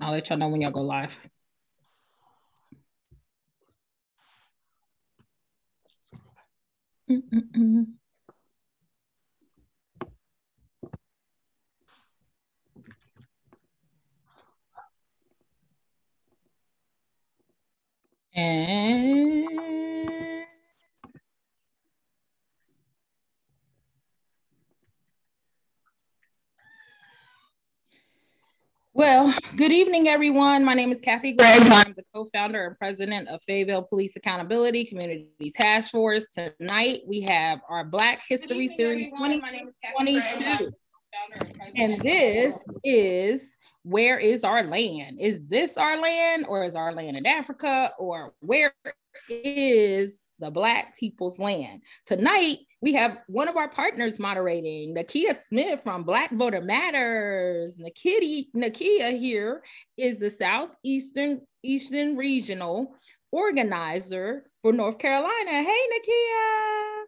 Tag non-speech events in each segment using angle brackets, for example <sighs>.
I'll let y'all know when y'all go live. Mm-mm-mm. And Well, good evening, everyone. My name is Kathy Greggs. I'm the co-founder and president of Fayetteville Police Accountability Community Task Force. Tonight, we have our Black History evening, Series 2022. And this is Where is Our Land? Is this our land or is our land in Africa or where is the Black people's land? Tonight, we have one of our partners moderating, Nakia Smith from Black Voters Matter. Nakia, Nakia here is the Southeastern Eastern Regional organizer for North Carolina. Hey, Nakia.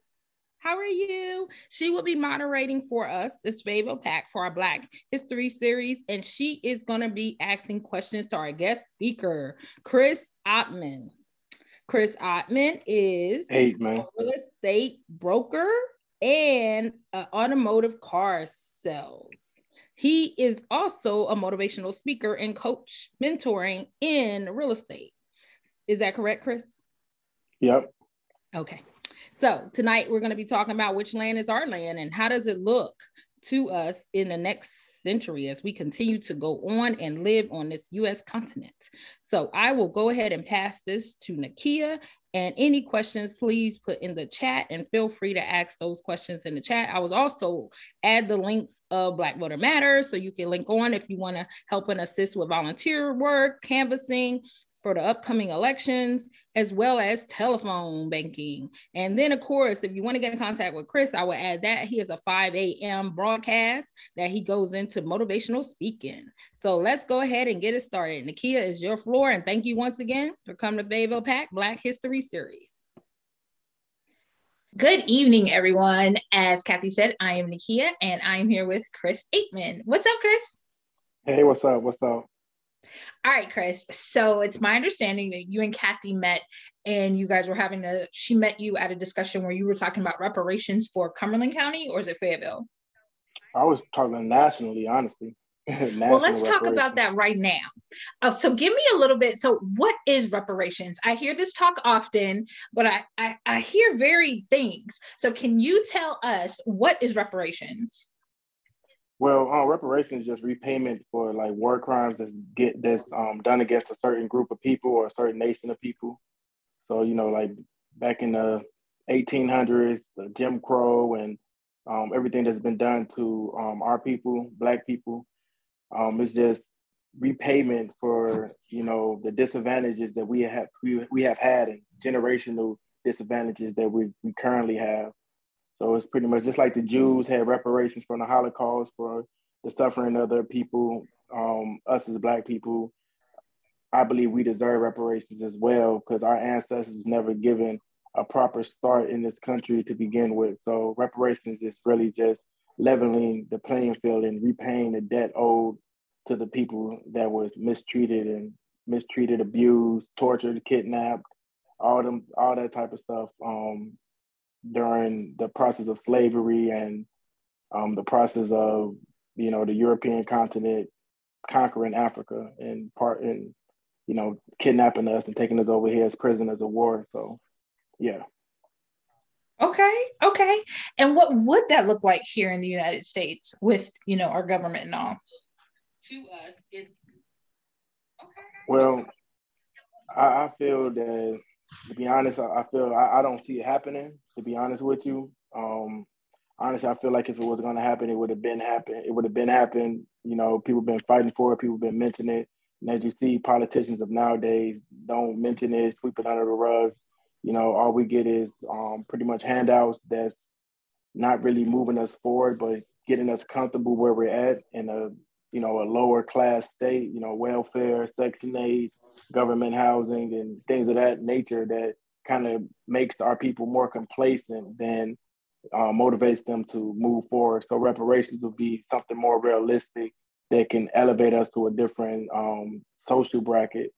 How are you? She will be moderating for us this Fayetteville PACT for our Black History series, and she is going to be asking questions to our guest speaker, Chris Ottman. Chris Ottman is Eight, man. a real estate broker and an automotive car sales. He is also a motivational speaker and coach mentoring in real estate. Is that correct, Chris? Yep. Okay. So tonight we're going to be talking about which land is our land and how does it look to us in the next century as we continue to go on and live on this US continent. So I will go ahead and pass this to Nakia. And any questions, please put in the chat and feel free to ask those questions in the chat. I was also add the links of Black Voters Matter so you can link on if you want to help and assist with volunteer work, canvassing, for the upcoming elections, as well as telephone banking. And then, of course, if you want to get in contact with Chris, I will add that he has a 5 a.m. broadcast that he goes into motivational speaking. So let's go ahead and get it started. Nakia is your floor. And thank you once again for coming to Fayetteville PACT Black History Series. Good evening, everyone. As Kathy said, I am Nakia and I'm here with Chris Aitman. What's up, Chris? Hey, what's up? What's up? All right, Chris. So it's my understanding that you and Kathy met and you guys were having a, she met you at a discussion where you were talking about reparations for Cumberland County or is it Fayetteville? I was talking nationally, honestly. <laughs> well, let's talk about that right now. Uh, so give me a little bit. So what is reparations? I hear this talk often, but I, I, I hear varied things. So can you tell us what is reparations? Well, uh, reparations just repayment for like war crimes that's get that's um, done against a certain group of people or a certain nation of people. So you know, like back in the 1800s, the Jim Crow and um, everything that's been done to um, our people, Black people, um, it's just repayment for you know the disadvantages that we have we, we have had and generational disadvantages that we, we currently have. So it's pretty much just like the Jews had reparations from the Holocaust for the suffering of their people, um, us as Black people. I believe we deserve reparations as well because our ancestors never given a proper start in this country to begin with. So reparations is really just leveling the playing field and repaying the debt owed to the people that was mistreated and mistreated, abused, tortured, kidnapped, all them, all that type of stuff. Um, during the process of slavery and um, the process of you know the European continent conquering Africa and part and you know kidnapping us and taking us over here as prisoners of war. So yeah. Okay, okay. And what would that look like here in the United States with you know our government and all? To us, it okay. Well, I, I feel that to be honest, I, I feel I, I, don't see it happening. To be honest with you, um, honestly, I feel like if it was going to happen, it would have been happen. It would have been happened. You know, people been fighting for it. People been mentioning it. And as you see, politicians of nowadays don't mention it, sweep it under the rug. You know, all we get is um, pretty much handouts that's not really moving us forward, but getting us comfortable where we're at in a you know a lower class state. You know, welfare, Section Eight, government housing and things of that nature that kind of makes our people more complacent than uh, motivates them to move forward. So reparations would be something more realistic that can elevate us to a different um, social bracket.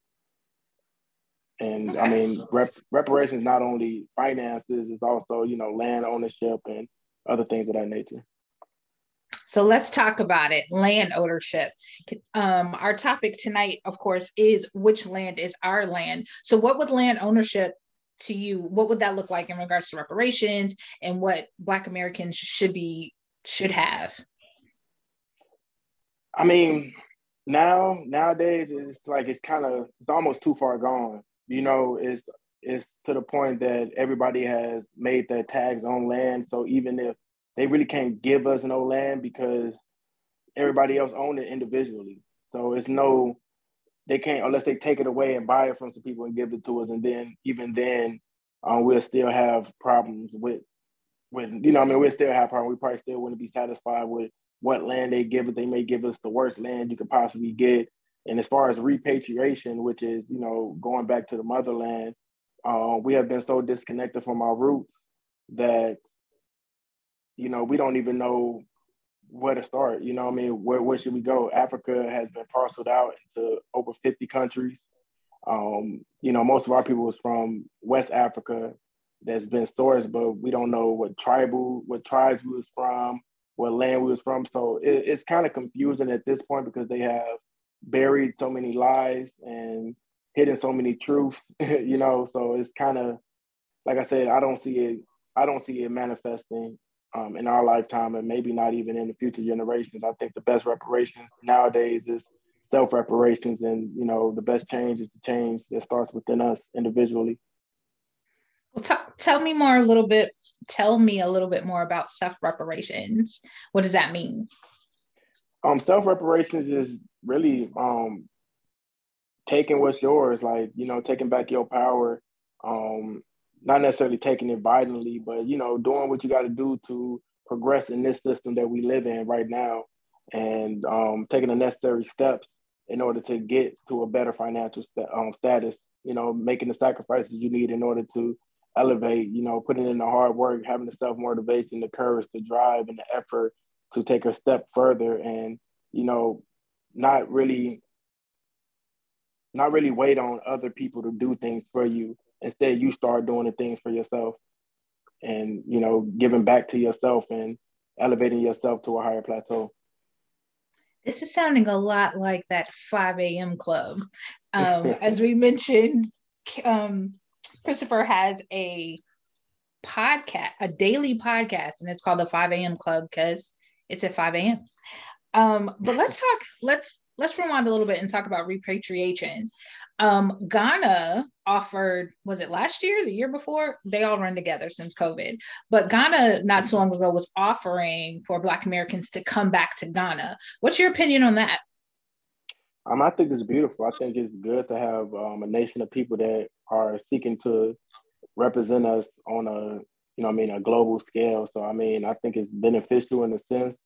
And I mean, rep- reparations not only finances, it's also you know land ownership and other things of that nature. So let's talk about it land ownership. Um, our topic tonight, of course, is which land is our land. So, what would land ownership to you? What would that look like in regards to reparations and what Black Americans should be should have? I mean, now nowadays it's like it's kind of it's almost too far gone. You know, it's it's to the point that everybody has made their tags on land. So even if they really can't give us no land because everybody else own it individually. So it's no, they can't unless they take it away and buy it from some people and give it to us, and then even then, um, we'll still have problems with, with you know, I mean, we'll still have problems. We probably still wouldn't be satisfied with what land they give us. They may give us the worst land you could possibly get. And as far as repatriation, which is you know going back to the motherland, uh, we have been so disconnected from our roots that you know, we don't even know where to start. You know, I mean, where where should we go? Africa has been parceled out into over 50 countries. Um, you know, most of our people is from West Africa that's been sourced, but we don't know what tribal, what tribes we was from, what land we was from. So it, it's kind of confusing at this point because they have buried so many lies and hidden so many truths, <laughs> you know. So it's kind of like I said, I don't see it. I don't see it manifesting um, in our lifetime and maybe not even in the future generations. I think the best reparations nowadays is self reparations, and you know the best change is the change that starts within us individually. Well, t- tell me more a little bit. Tell me a little bit more about self reparations. What does that mean? Um, self reparations is really um, taking what's yours, like you know, taking back your power, um, not necessarily taking it violently, but you know, doing what you got to do to progress in this system that we live in right now, and um, taking the necessary steps in order to get to a better financial st- um, status. You know, making the sacrifices you need in order to elevate. You know, putting in the hard work, having the self motivation, the courage, the drive, and the effort to take a step further, and you know, not really, not really wait on other people to do things for you instead you start doing the things for yourself and you know giving back to yourself and elevating yourself to a higher plateau. This is sounding a lot like that 5 a.m club. Um, <laughs> as we mentioned um, christopher has a podcast a daily podcast and it's called the 5 a.m club because it's at 5 a.m um, but let's <laughs> talk let's let's rewind a little bit and talk about repatriation um, Ghana offered, was it last year, the year before? They all run together since COVID. But Ghana, not so long ago, was offering for Black Americans to come back to Ghana. What's your opinion on that? Um, I think it's beautiful. I think it's good to have um, a nation of people that are seeking to represent us on a, you know, I mean, a global scale. So, I mean, I think it's beneficial in a sense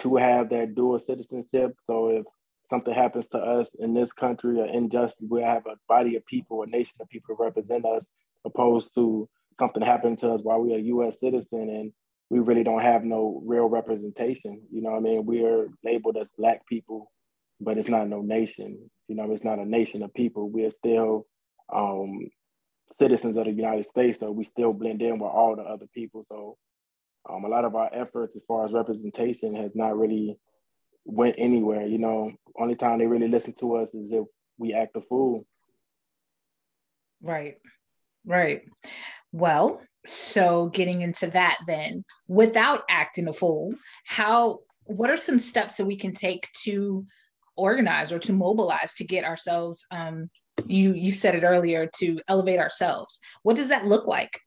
to have that dual citizenship. So, if something happens to us in this country, or injustice, we have a body of people, a nation of people represent us, opposed to something happening to us while we're a U.S. citizen and we really don't have no real representation. You know, what I mean, we are labeled as Black people, but it's not no nation. You know, it's not a nation of people. We are still um, citizens of the United States, so we still blend in with all the other people. So um, a lot of our efforts as far as representation has not really went anywhere. You know, only time they really listen to us is if we act a fool. Right, right. Well, so getting into that then, without acting a fool, how what are some steps that we can take to organize or to mobilize to get ourselves um, you you said it earlier to elevate ourselves what does that look like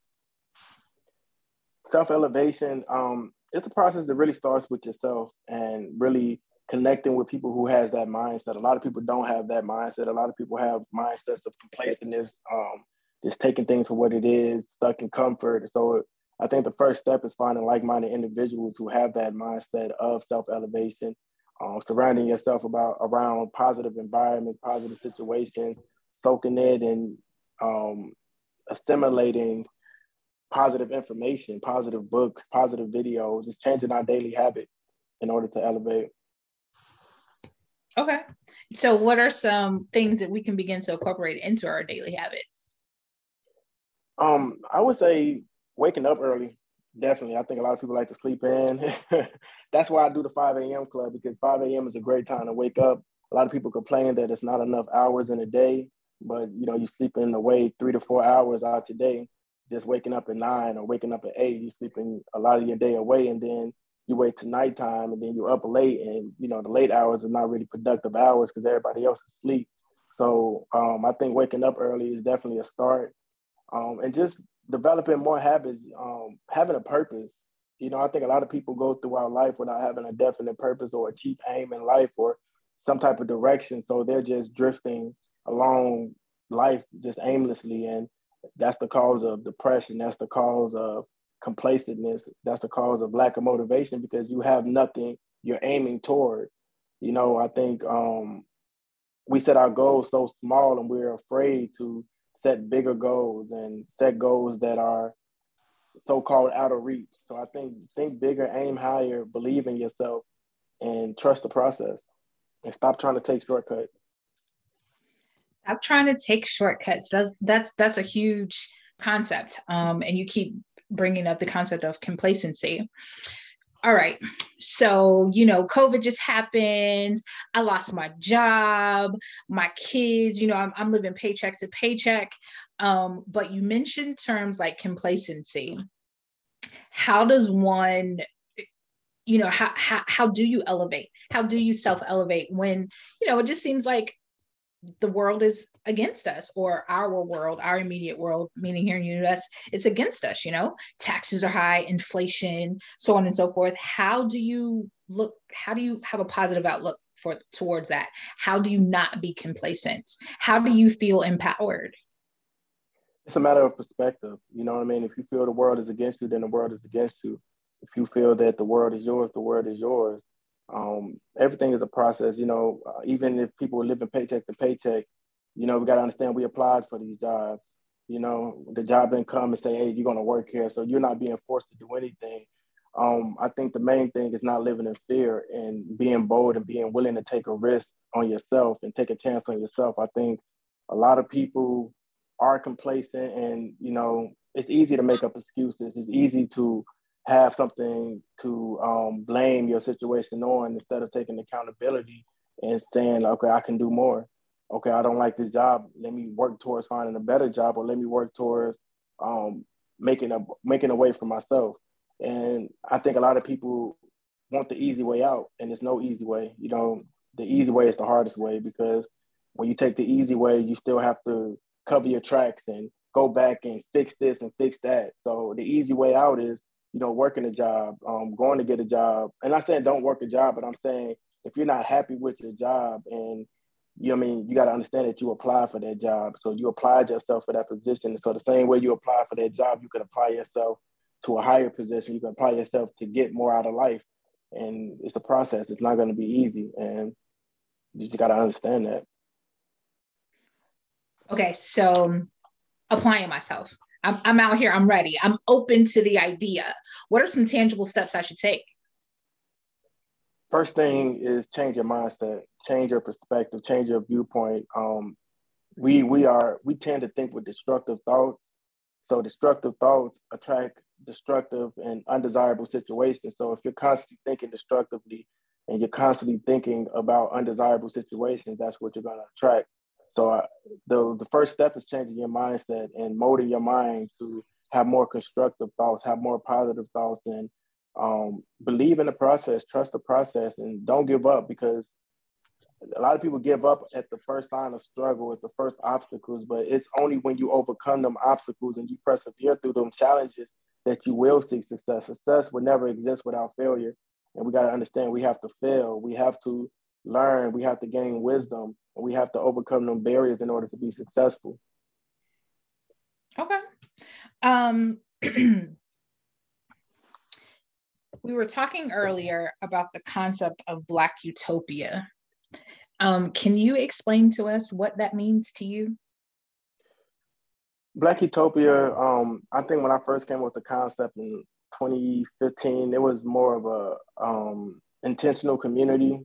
self elevation um, it's a process that really starts with yourself and really connecting with people who has that mindset. A lot of people don't have that mindset. A lot of people have mindsets of complacentness, um, just taking things for what it is, stuck in comfort. So I think the first step is finding like-minded individuals who have that mindset of self-elevation, um, surrounding yourself about around positive environments, positive situations, soaking it and um, assimilating positive information, positive books, positive videos, just changing our daily habits in order to elevate. Okay. So, what are some things that we can begin to incorporate into our daily habits? Um, I would say waking up early. Definitely. I think a lot of people like to sleep in. <laughs> That's why I do the 5 a.m. club because 5 a.m. is a great time to wake up. A lot of people complain that it's not enough hours in a day, but you know, you sleeping away three to four hours out your day. Just waking up at nine or waking up at eight, you're sleeping a lot of your day away, and then you wait to nighttime, and then you're up late, and you know the late hours are not really productive hours because everybody else is asleep. So um, I think waking up early is definitely a start um, and just developing more habits, um, having a purpose. You know, I think a lot of people go throughout life without having a definite purpose or a chief aim in life or some type of direction. So they're just drifting along life just aimlessly. And that's the cause of depression. That's the cause of complacentness. That's the cause of lack of motivation because you have nothing you're aiming towards. You know, I think um, we set our goals so small and we're afraid to set bigger goals and set goals that are so-called out of reach. So I think think bigger, aim higher, believe in yourself, and trust the process, and stop trying to take shortcuts. Stop trying to take shortcuts. That's that's that's a huge concept, um, and you keep bringing up the concept of complacency all right, so, you know, COVID just happened. I lost my job, my kids, you know, I'm, I'm living paycheck to paycheck. Um, but you mentioned terms like complacency. How does one you know how, how how do you elevate how do you self elevate when you know it just seems like the world is against us or our world our immediate world meaning here in the us it's against us you know? Taxes are high inflation so on and so forth. How do you look how do you have a positive outlook for towards that? How do you not be complacent? How do you feel empowered? It's a matter of perspective you know what i mean? If you feel the world is against you then the world is against you. If you feel that the world is yours the world is yours um, everything is a process. You know, uh, even if people are living paycheck to paycheck, you know, we got to understand we applied for these jobs. You know, the job didn't come and say, hey, you're going to work here. So you're not being forced to do anything. Um, I think the main thing is not living in fear and being bold and being willing to take a risk on yourself and take a chance on yourself. I think a lot of people are complacent and, you know, it's easy to make up excuses. It's easy to have something to um, blame your situation on instead of taking accountability and saying, okay, I can do more. Okay, I don't like this job. Let me work towards finding a better job, or let me work towards um, making a making a way for myself. And I think a lot of people want the easy way out, and there's no easy way. You know, the easy way is the hardest way because when you take the easy way, you still have to cover your tracks and go back and fix this and fix that. So the easy way out is you know, working a job, um, going to get a job. And I'm saying don't work a job, but I'm saying if you're not happy with your job and you know I mean, you got to understand that you apply for that job. So you applied yourself for that position. So the same way you apply for that job, you could apply yourself to a higher position. You can apply yourself to get more out of life. And it's a process. It's not going to be easy. And you just got to understand that. Okay. So applying myself. I'm, I'm out here, I'm ready, I'm open to the idea. What are some tangible steps I should take? First thing is change your mindset, change your perspective, change your viewpoint. Um, we we are we tend to think with destructive thoughts. So destructive thoughts attract destructive and undesirable situations. So if you're constantly thinking destructively and you're constantly thinking about undesirable situations, that's what you're going to attract. So uh, the the first step is changing your mindset and molding your mind to have more constructive thoughts, have more positive thoughts, and um, believe in the process, trust the process, and don't give up because a lot of people give up at the first sign of struggle, at the first obstacles, but it's only when you overcome them obstacles and you persevere through them challenges that you will see success. Success will never exist without failure. And we got to understand we have to fail. We have to learn. We have to gain wisdom and we have to overcome them barriers in order to be successful. Okay. Um, <clears throat> we were talking earlier about the concept of Black utopia. Um, can you explain to us what that means to you? Black utopia, um, I think when I first came up with the concept in 2015, it was more of a um, intentional community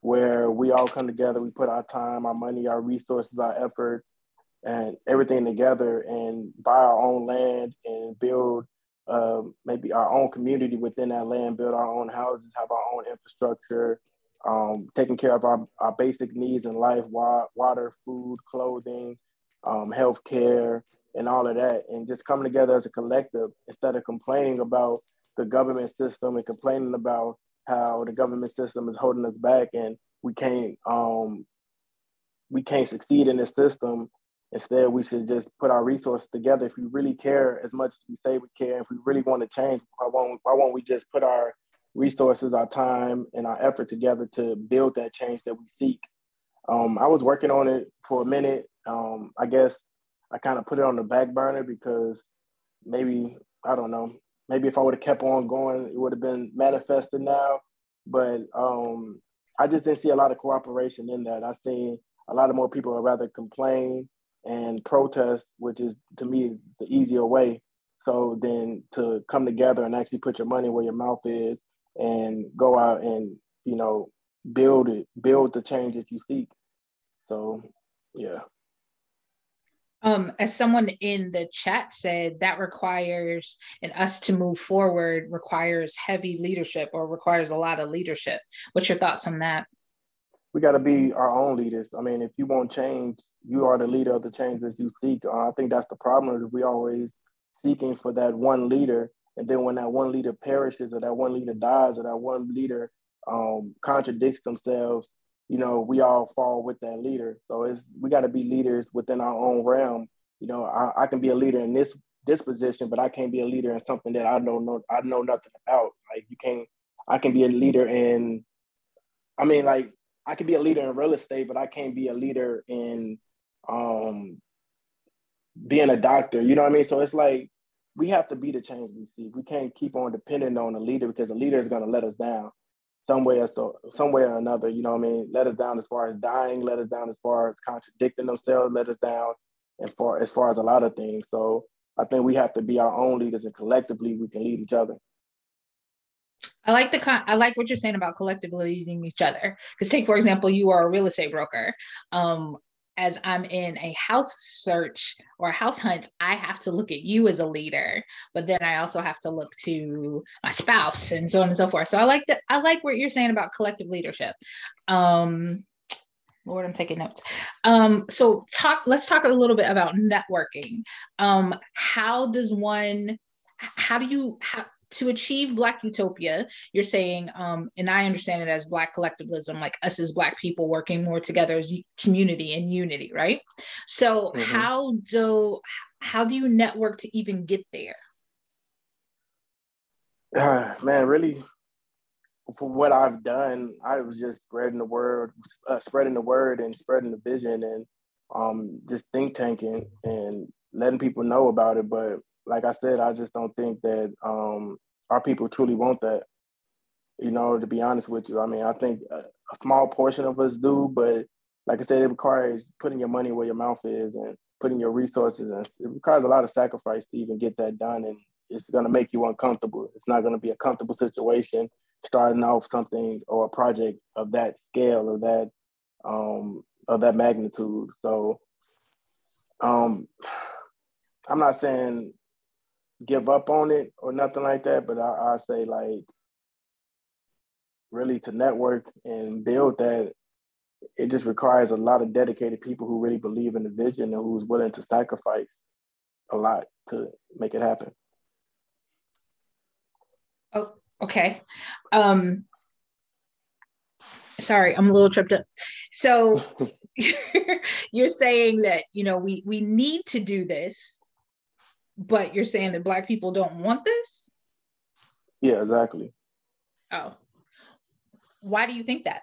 where we all come together, we put our time, our money, our resources, our efforts, and everything together and buy our own land and build uh, maybe our own community within that land, build our own houses, have our own infrastructure, um, taking care of our, our basic needs in life, water, food, clothing, um, health care, and all of that, and just coming together as a collective instead of complaining about the government system and complaining about how the government system is holding us back and we can't um, we can't succeed in this system. Instead, we should just put our resources together. If we really care as much as we say we care, if we really want to change, why won't why won't we just put our resources, our time, and our effort together to build that change that we seek? Um, I was working on it for a minute. Um, I guess I kind of put it on the back burner because maybe I don't know. Maybe if I would have kept on going, it would have been manifested now. But um, I just didn't see a lot of cooperation in that. I seen a lot of more people would rather complain and protest, which is to me the easier way. So then to come together and actually put your money where your mouth is and go out and you know build it, build the change that you seek. So yeah. Um, as someone in the chat said, that requires and us to move forward requires heavy leadership or requires a lot of leadership. What's your thoughts on that? We got to be our own leaders. I mean, if you want change, you are the leader of the change that you seek. Uh, I think that's the problem is we always seeking for that one leader, and then when that one leader perishes or that one leader dies or that one leader um, contradicts themselves, you know, we all fall with that leader. So it's we got to be leaders within our own realm. You know, I, I, can be a leader in this this position, but I can't be a leader in something that I don't know I know nothing about. Like you can't I can be a leader in I mean like I can be a leader in real estate, but I can't be a leader in um being a doctor. You know what I mean? So it's like we have to be the change we see. We can't keep on depending on a leader because the leader is gonna let us down some way or so some way or another, you know what I mean, let us down as far as dying, let us down as far as contradicting themselves, let us down and far as far as a lot of things. So I think we have to be our own leaders and collectively we can lead each other. I like the con- I like what you're saying about collectively leading each other. Because take for example, you are a real estate broker. Um, as I'm in a house search or a house hunt, I have to look at you as a leader, but then I also have to look to my spouse and so on and so forth. So I like that. I like what you're saying about collective leadership. Um, Lord, I'm taking notes. Um, so talk. Let's talk a little bit about networking. Um, how does one? How do you? How, to achieve black utopia you're saying um, and i understand it as black collectivism like us as black people working more together as community and unity right so mm-hmm. how do how do you network to even get there uh, man really for what i've done i was just spreading the word uh, spreading the word and spreading the vision and um, just think tanking and letting people know about it but like I said, I just don't think that um, our people truly want that. You know, to be honest with you, I mean, I think a, a small portion of us do, but like I said, it requires putting your money where your mouth is and putting your resources, and it requires a lot of sacrifice to even get that done. And it's going to make you uncomfortable. It's not going to be a comfortable situation starting off something or a project of that scale or that um, of that magnitude. So um, <sighs> I'm not saying give up on it or nothing like that, but I, I say like really to network and build that, it just requires a lot of dedicated people who really believe in the vision and who's willing to sacrifice a lot to make it happen. Oh, okay. Um, sorry, I'm a little tripped up. So <laughs> <laughs> you're saying that you know we we need to do this but you're saying that black people don't want this? Yeah, exactly. Oh. Why do you think that?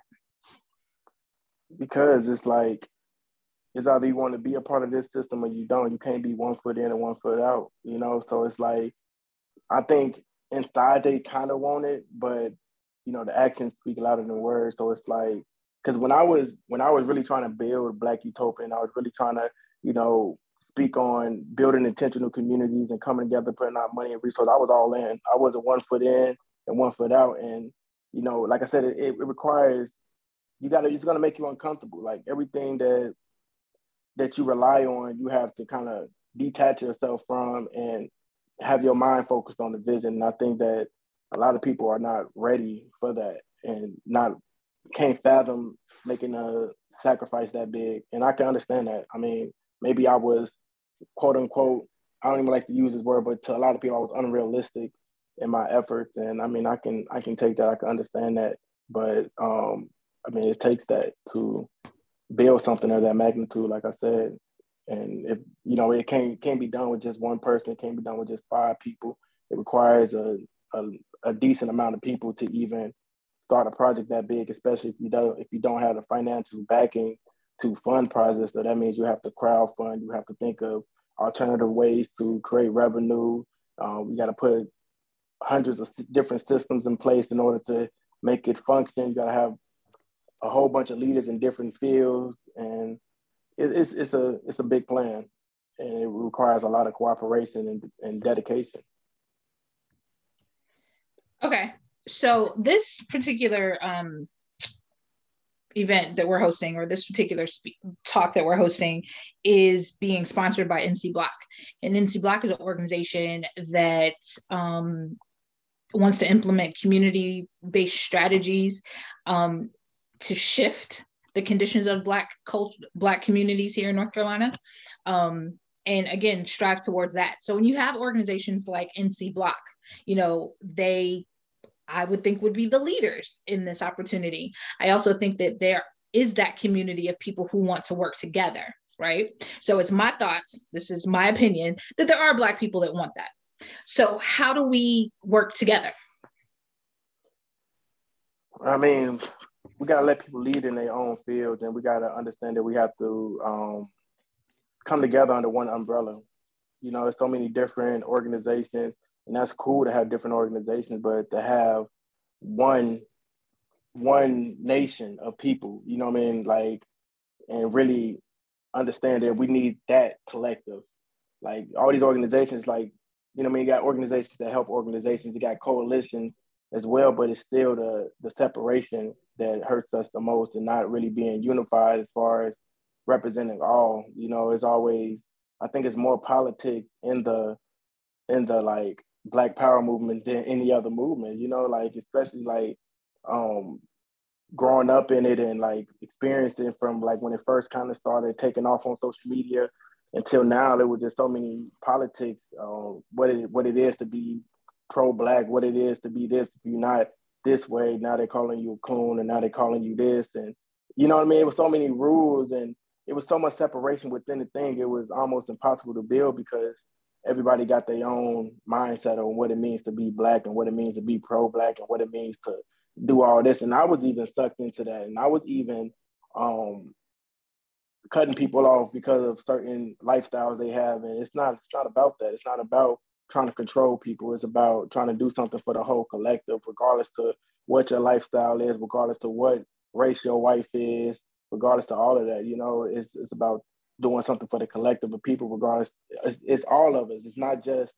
Because it's like it's either you want to be a part of this system or you don't. You can't be one foot in and one foot out, you know? So it's like I think inside they kind of want it, but you know, the actions speak louder than words. So it's like because when I was when I was really trying to build Black Utopian, I was really trying to, you know, speak on building intentional communities and coming together, putting out money and resources. I was all in. I wasn't one foot in and one foot out. And, you know, like I said, it, it requires you gotta it's gonna make you uncomfortable. Like everything that that you rely on, you have to kind of detach yourself from and have your mind focused on the vision. And I think that a lot of people are not ready for that and not can't fathom making a sacrifice that big. And I can understand that. I mean, maybe I was quote unquote, I don't even like to use this word, but to a lot of people I was unrealistic in my efforts. And I mean I can I can take that, I can understand that. But um I mean it takes that to build something of that magnitude, like I said. And if you know, it can't can't be done with just one person. It can't be done with just five people. It requires a a, a decent amount of people to even start a project that big, especially if you don't if you don't have the financial backing to fund projects. So that means you have to crowd fund. You have to think of alternative ways to create revenue. Um, you got to put hundreds of different systems in place in order to make it function. You got to have a whole bunch of leaders in different fields, and it, it's it's a it's a big plan, and it requires a lot of cooperation and, and dedication. Okay, so this particular um, event that we're hosting, or this particular spe- talk that we're hosting, is being sponsored by NC BLOC, and NC BLOC is an organization that um, wants to implement community-based strategies um, to shift the conditions of black culture black communities here in north carolina. Um, and again strive towards that. So when you have organizations like nc bloc you know they i would think would be the leaders in this opportunity. I also think that there is that community of people who want to work together right? So it's my thoughts this is my opinion that there are black people that want that. So how do we work together? I mean we gotta let people lead in their own fields, and we gotta understand that we have to um, come together under one umbrella. You know, there's so many different organizations, and that's cool to have different organizations, but to have one one nation of people, you know what I mean? Like, and really understand that we need that collective. Like all these organizations, like, you know, I mean, you got organizations that help organizations, you got coalitions as well, but it's still the the separation that hurts us the most and not really being unified as far as representing all. You know, it's always I think it's more politics in the in the like black power movement than any other movement, you know, like especially like um growing up in it and like experiencing from like when it first kind of started taking off on social media until now there was just so many politics uh, what it what it is to be pro-black, what it is to be this. If you're not this way, now they're calling you a coon, and now they're calling you this, and you know what I mean. It was so many rules, and it was so much separation within the thing. It was almost impossible to build because everybody got their own mindset on what it means to be black and what it means to be pro-black and what it means to do all this. And I was even sucked into that, and I was even um, cutting people off because of certain lifestyles they have. And it's not it's not about that. It's not about trying to control people. It's about trying to do something for the whole collective, regardless to what your lifestyle is, regardless to what race your wife is, regardless to all of that. You know, it's it's about doing something for the collective of people, regardless. It's, it's all of us. It's not just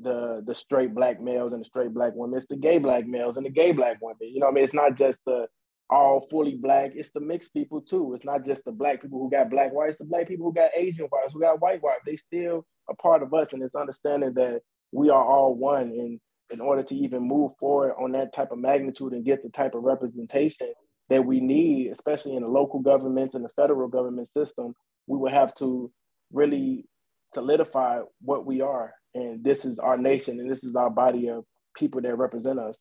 the the straight black males and the straight black women. It's the gay black males and the gay black women. You know, what I mean, it's not just the all fully black. It's the mixed people too. It's not just the black people who got black wives. The black people who got Asian wives, who got white wives. They still a part of us, and it's understanding that we are all one. And in order to even move forward on that type of magnitude and get the type of representation that we need, especially in the local governments and the federal government system, we will have to really solidify what we are. And this is our nation, and this is our body of people that represent us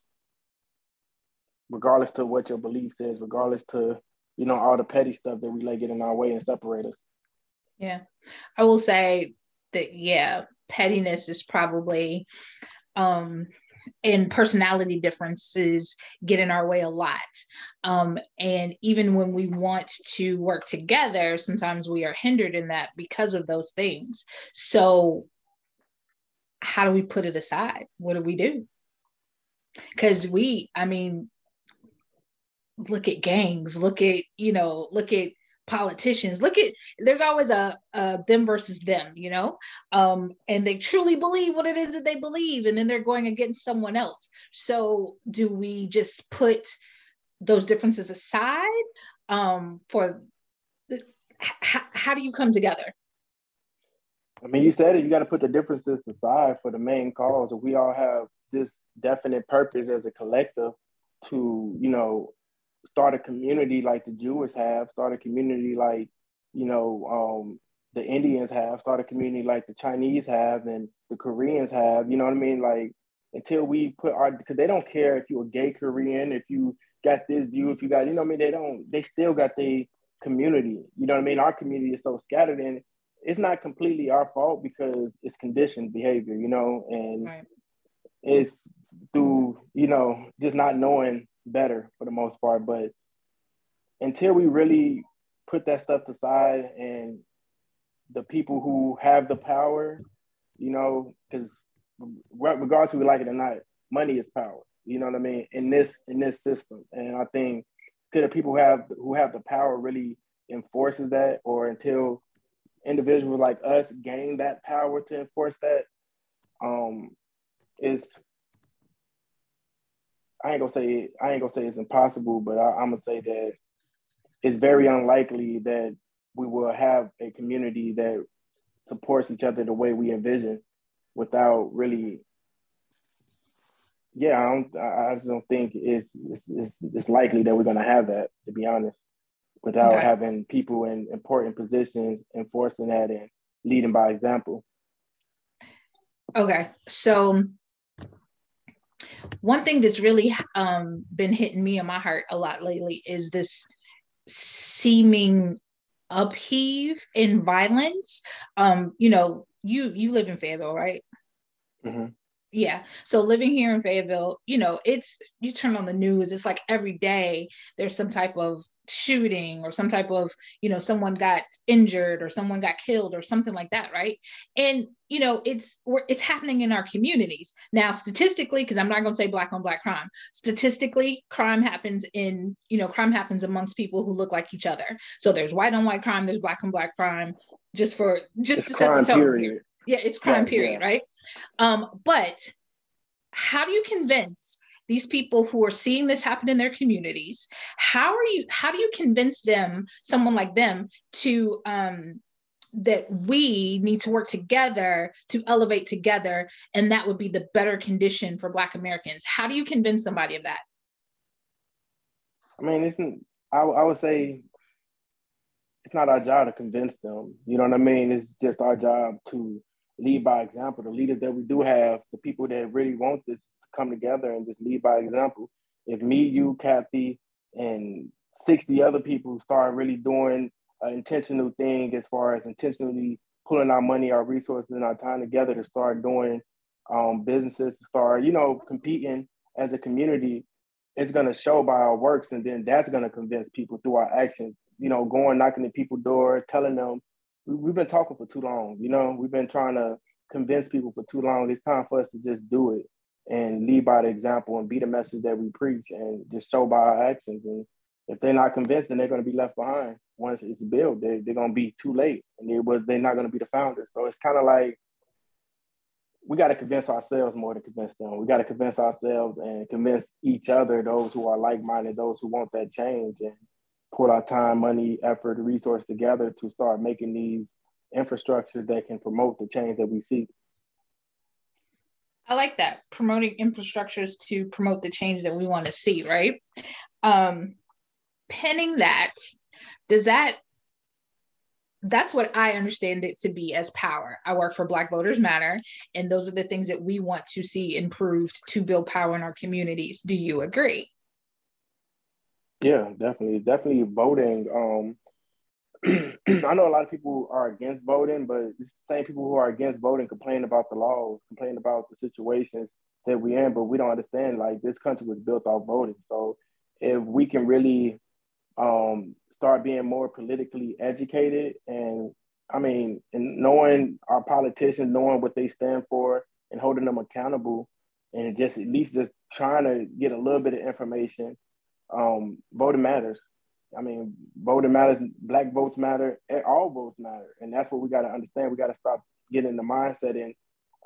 regardless to what your belief says, regardless to, you know, all the petty stuff that we let get in our way and separate us. Yeah. I will say that, yeah, pettiness is probably, um, and personality differences get in our way a lot. Um, and even when we want to work together, sometimes we are hindered in that because of those things. So, how do we put it aside? What do we do? Because we, I mean, look at gangs, look at, you know, look at politicians look at there's always a, a, them versus them you know um and they truly believe what it is that they believe and then they're going against someone else so do we just put those differences aside um, for the, h- how do you come together? I mean, you said it. You got to put the differences aside for the main cause. We all have this definite purpose as a collective to, you know, start a community like the Jewish have, start a community like, you know, um, the Indians have, start a community like the Chinese have and the Koreans have. You know what I mean? Like until we put our because they don't care if you're a gay Korean, if you got this view, if you got, you know what I mean? They don't, they still got the community. You know what I mean? Our community is so scattered and it's not completely our fault because it's conditioned behavior, you know, and right. it's through, you know, just not knowing better for the most part. But until we really put that stuff aside and the people who have the power, you know, because regardless if we like it or not, money is power. You know what I mean? In this in this system, and I think to the people who have who have the power really enforces that, or until individuals like us gain that power to enforce that, um, it's I ain't gonna say I ain't gonna say it's impossible, but I, I'm gonna say that it's very unlikely that we will have a community that supports each other the way we envision without really yeah, I don't. I just don't think it's it's, it's likely that we're going to have that. To be honest, without okay. having people in important positions enforcing that and leading by example. Okay, so one thing that's really um, been hitting me in my heart a lot lately is this seeming upheave in violence. Um, you know, you you live in Fayetteville, right? Mm-hmm. Yeah. So living here in Fayetteville, you know, it's you turn on the news, it's like every day there's some type of shooting or some type of, you know, someone got injured or someone got killed or something like that, right? And you know, it's it's happening in our communities. Now, statistically, because I'm not going to say black on black crime, statistically, crime happens in, you know, crime happens amongst people who look like each other. So there's white on white crime, there's black on black crime, just for just it's to set the tone period. here. Yeah, it's crime, period, yeah. right? Um, but how do you convince these people who are seeing this happen in their communities? How are you? How do you convince them, someone like them, to um, that we need to work together to elevate together, and that would be the better condition for Black Americans? How do you convince somebody of that? I mean, isn't I, I would say it's not our job to convince them. You know what I mean? It's just our job to lead by example. The leaders that we do have, the people that really want this to come together and just lead by example. If me, you, Kathy, and 60 other people start really doing an intentional thing as far as intentionally pulling our money, our resources, and our time together to start doing um, businesses, to start, you know, competing as a community, it's going to show by our works. And then that's going to convince people through our actions, you know, going, knocking at people's door, telling them we've been talking for too long. You know, we've been trying to convince people for too long. It's time for us to just do it and lead by the example and be the message that we preach and just show by our actions. And if they're not convinced, then they're going to be left behind. Once it's built, they, they're going to be too late, and they they're not going to be the founders. So it's kind of like we got to convince ourselves more to convince them. We got to convince ourselves and convince each other, those who are like-minded, those who want that change, and put our time, money, effort, resource together to start making these infrastructures that can promote the change that we seek. I like that promoting infrastructures to promote the change that we want to see, right? Um, penning that, does that that's what I understand it to be as power. I work for Black Voters Matter, and those are the things that we want to see improved to build power in our communities. Do you agree? Yeah, definitely, definitely voting. Um, <clears throat> I know a lot of people are against voting, but it's the same people who are against voting complain about the laws, complain about the situations that we're in, but we don't understand like this country was built off voting. So if we can really um, start being more politically educated and I mean, and knowing our politicians, knowing what they stand for and holding them accountable and just at least just trying to get a little bit of information um, voting matters. I mean, voting matters. Black votes matter. All votes matter, and that's what we got to understand. We got to stop getting the mindset and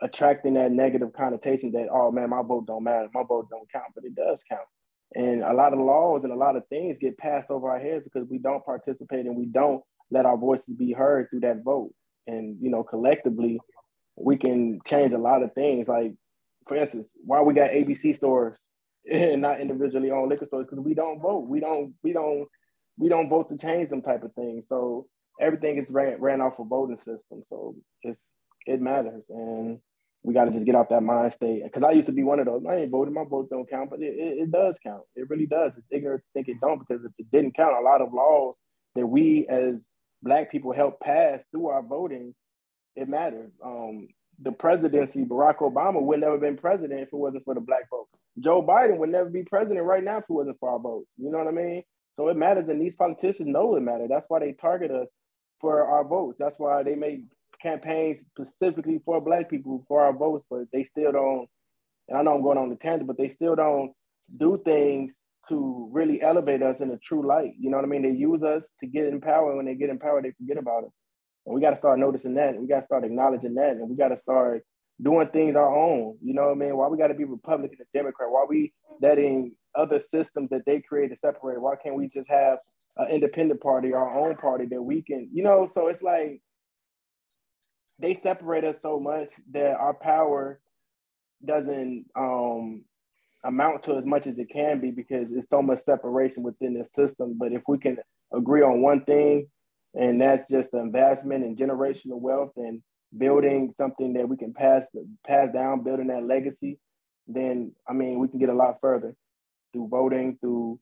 attracting that negative connotation that oh man, my vote don't matter, my vote don't count, but it does count. And a lot of laws and a lot of things get passed over our heads because we don't participate and we don't let our voices be heard through that vote. And you know, collectively, we can change a lot of things. Like, for instance, why we got ABC stores and not individually owned liquor stores because we don't vote. We don't. We don't. We don't vote to change them type of things. So everything is ran ran off a voting system. So it's it matters, and we got to just get out that mind state. Because I used to be one of those. I ain't voting. My vote don't count, but it, it, it does count. It really does. It's ignorant to think it don't because if it didn't count, a lot of laws that we as Black people helped pass through our voting, it matters. Um, the presidency, Barack Obama would never been president if it wasn't for the Black vote. Joe Biden would never be president right now if it wasn't for our votes. You know what I mean? So it matters, and these politicians know it matters. That's why they target us for our votes. That's why they make campaigns specifically for black people for our votes, but they still don't. And I know I'm going on the tangent, but they still don't do things to really elevate us in a true light. You know what I mean? They use us to get in power. And when they get in power, they forget about us. And we got to start noticing that. We got to start acknowledging that. And we got to start doing things our own. You know what I mean? Why we got to be Republican and Democrat? Why we letting other systems that they created separate? Why can't we just have an independent party, our own party that we can, you know? So it's like they separate us so much that our power doesn't um, amount to as much as it can be because there's so much separation within the system. But if we can agree on one thing, and that's just the investment and generational wealth and building something that we can pass pass down, building that legacy, then I mean we can get a lot further through voting, through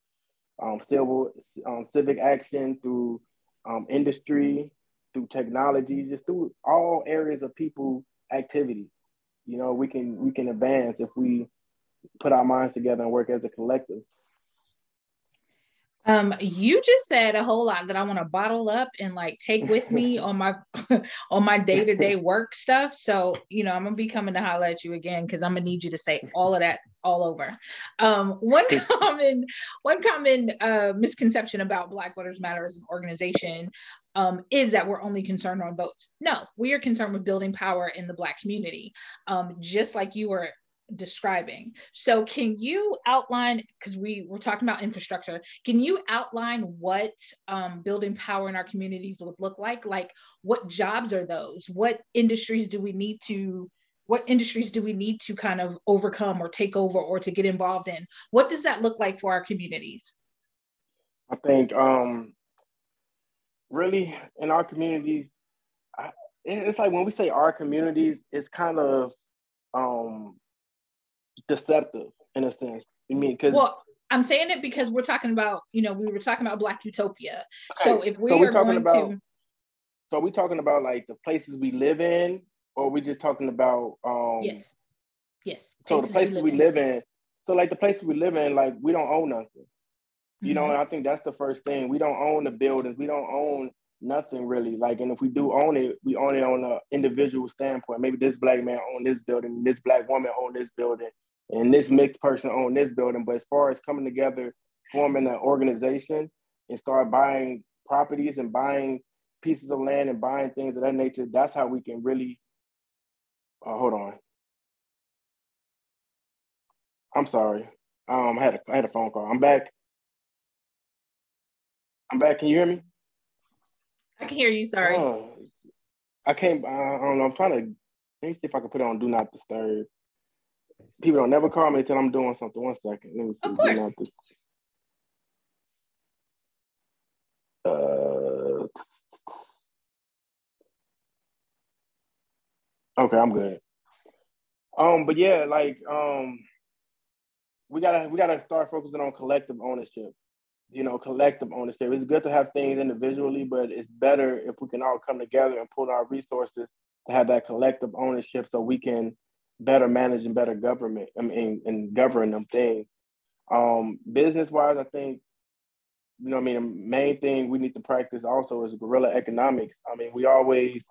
um, civil um, civic action, through um, industry, through technology, just through all areas of people activity. You know, we can we can advance if we put our minds together and work as a collective. Um, you just said a whole lot that I want to bottle up and like take with me <laughs> on my <laughs> on my day-to-day <laughs> work stuff. So, you know, I'm gonna be coming to holler at you again because I'm gonna need you to say all of that all over. Um, one common one common uh, misconception about Black Voters Matter as an organization um, is that we're only concerned on votes. No, we are concerned with building power in the Black community. Um, just like you were describing. So can you outline, because we were talking about infrastructure, can you outline what um, building power in our communities would look like? Like what jobs are those? What industries do we need to, what industries do we need to kind of overcome or take over or to get involved in? What does that look like for our communities? I think um, really in our communities, I, it's like when we say our communities, it's kind of um, deceptive in a sense. I mean, because well, I'm saying it because we're talking about, you know, we were talking about Black Utopia. Okay. So if we so are going about, to, so are we talking about like the places we live in, or are we just talking about? um Yes. Yes. So the places we live, we live in. So like the places we live in, like we don't own nothing. You mm-hmm. know, and I think that's the first thing. We don't own the buildings. We don't own nothing really. Like, and if we do own it, we own it on an individual standpoint. Maybe this black man own this building, this black woman own this building, and this mixed person own this building. But as far as coming together, forming an organization and start buying properties and buying pieces of land and buying things of that nature, that's how we can really. Uh, hold on. I'm sorry. Um, I had a I had a phone call. I'm back. I'm back. Can you hear me? I can hear you. Sorry. Oh, I can't. I don't know. I'm trying to. Let me see if I can put it on Do Not Disturb. People don't never call me until I'm doing something. One second. Let me see. Of course. Uh, okay, I'm good. Um, but yeah, like um, we gotta we gotta start focusing on collective ownership you know, collective ownership. It's good to have things individually, but it's better if we can all come together and put our resources to have that collective ownership so we can better manage and better government I mean and govern them things. Um, business wise, I think, you know, I mean, the main thing we need to practice also is guerrilla economics. I mean, we always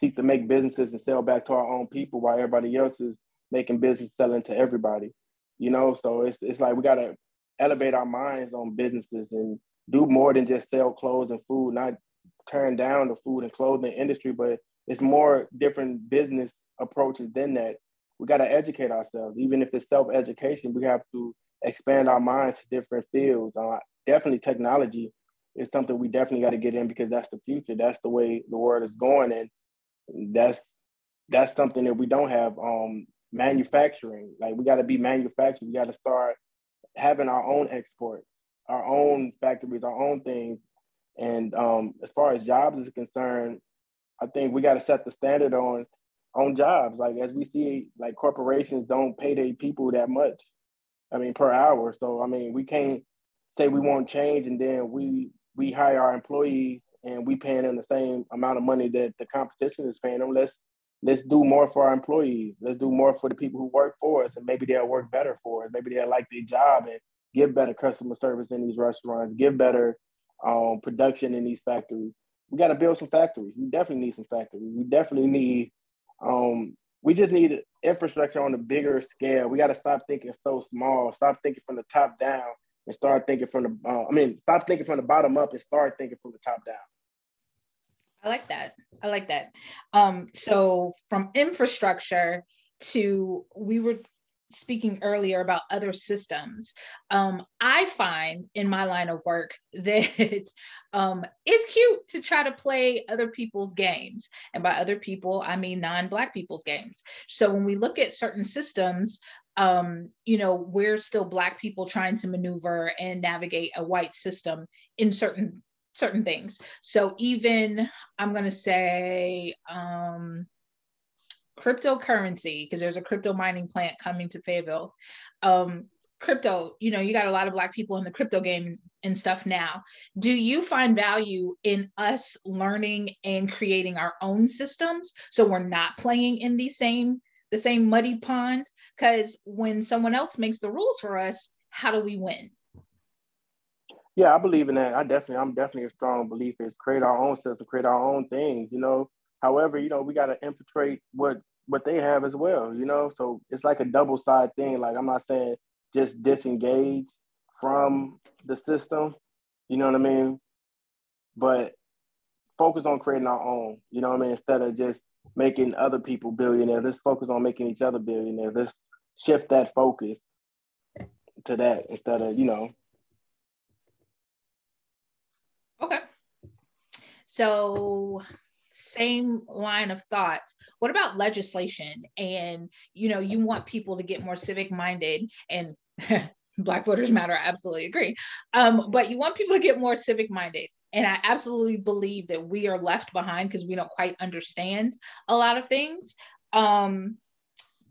seek to make businesses and sell back to our own people while everybody else is making business selling to everybody. You know, so it's it's like we gotta elevate our minds on businesses and do more than just sell clothes and food, not turn down the food and clothing industry, but it's more different business approaches than that. We got to educate ourselves. Even if it's self education, we have to expand our minds to different fields. Uh, definitely technology is something we definitely got to get in because that's the future. That's the way the world is going, and that's that's something that we don't have. Um, manufacturing, like we got to be manufactured. We got to start having our own exports, our own factories, our own things. And um, as far as jobs is concerned, I think we got to set the standard on on jobs. Like as we see, like corporations don't pay their people that much. I mean, per hour. So I mean, we can't say we want change and then we we hire our employees and we paying them the same amount of money that the competition is paying them. Let's let's do more for our employees. Let's do more for the people who work for us, and maybe they'll work better for us. Maybe they'll like their job and give better customer service in these restaurants, give better um, production in these factories. We got to build some factories. We definitely need some factories. We definitely need. Um, we just need infrastructure on a bigger scale. We got to stop thinking so small. Stop thinking from the top down and start thinking from the. Uh, I mean, stop thinking from the bottom up and start thinking from the top down. I like that. I like that. Um, so from infrastructure to we were speaking earlier about other systems. Um, I find in my line of work <laughs> that um, it's cute to try to play other people's games. And by other people, I mean non Black people's games. So when we look at certain systems, um, you know, we're still Black people trying to maneuver and navigate a white system in certain certain things. So even I'm going to say um, cryptocurrency, because there's a crypto mining plant coming to Fayetteville. Um, crypto, you know, you got a lot of Black people in the crypto game and stuff now. Do you find value in us learning and creating our own systems so we're not playing in the same the same muddy pond? Because when someone else makes the rules for us, how do we win? Yeah, I believe in that. I definitely, I'm definitely a strong believer is create our own system, create our own things. You know, however, you know, we got to infiltrate what what they have as well. You know, so it's like a double side thing. Like I'm not saying just disengage from the system. You know what I mean? But focus on creating our own. You know what I mean? Instead of just making other people billionaires, let's focus on making each other billionaires. Let's shift that focus to that instead of you know Okay. So same line of thoughts what about legislation? And you know you want people to get more civic minded and <laughs> black voters matter i absolutely agree. Um, but you want people to get more civic minded and i absolutely believe that we are left behind because we don't quite understand a lot of things. Um,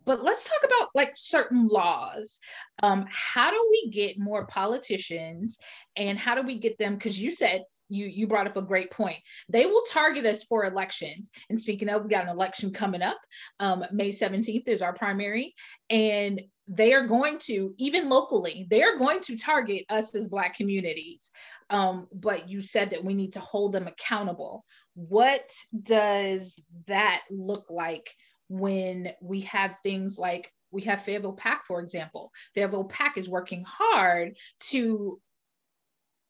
but let's talk about like certain laws. Um, how do we get more politicians and how do we get them? Because you said you you brought up a great point. They will target us for elections. And speaking of, we got an election coming up. Um, May 17th is our primary, and they are going to even locally they are going to target us as black communities um, but you said that we need to hold them accountable what does that look like when we have things like we have Fayetteville PACT, for example. Fayetteville PACT is working hard to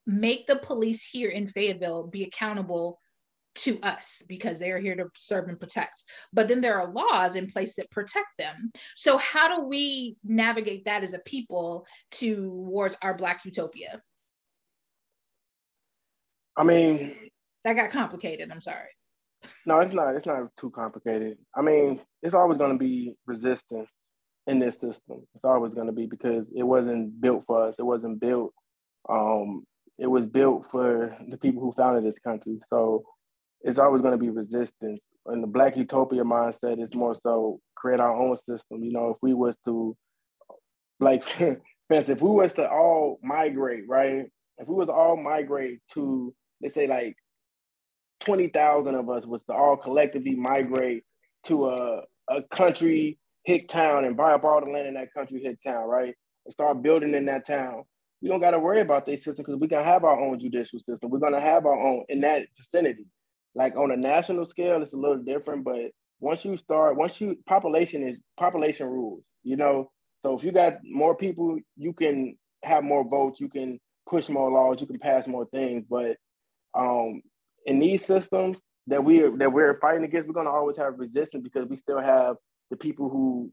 make the police here in Fayetteville be accountable to us because they are here to serve and protect. But then there are laws in place that protect them. So how do we navigate that as a people towards our Black utopia? I mean, that got complicated. I'm sorry. No, it's not. It's not too complicated. I mean, it's always going to be resistance in this system. It's always going to be because it wasn't built for us. It wasn't built um, it was built for the people who founded this country. So it's always going to be resistance. And the Black utopia mindset is more so create our own system. You know, if we was to, like, <laughs> if we was to all migrate, right? If we was all migrate to, let's say, like, twenty thousand of us was to all collectively migrate to a a country hick town and buy up all the land in that country hick town, right? And start building in that town we don't got to worry about their system because we can have our own judicial system. We're gonna have our own in that vicinity. Like on a national scale, it's a little different, but once you start, once you population is population rules, you know. So if you got more people, you can have more votes, you can push more laws, you can pass more things. But um, in these systems that we are, that we're fighting against, we're gonna always have resistance because we still have the people who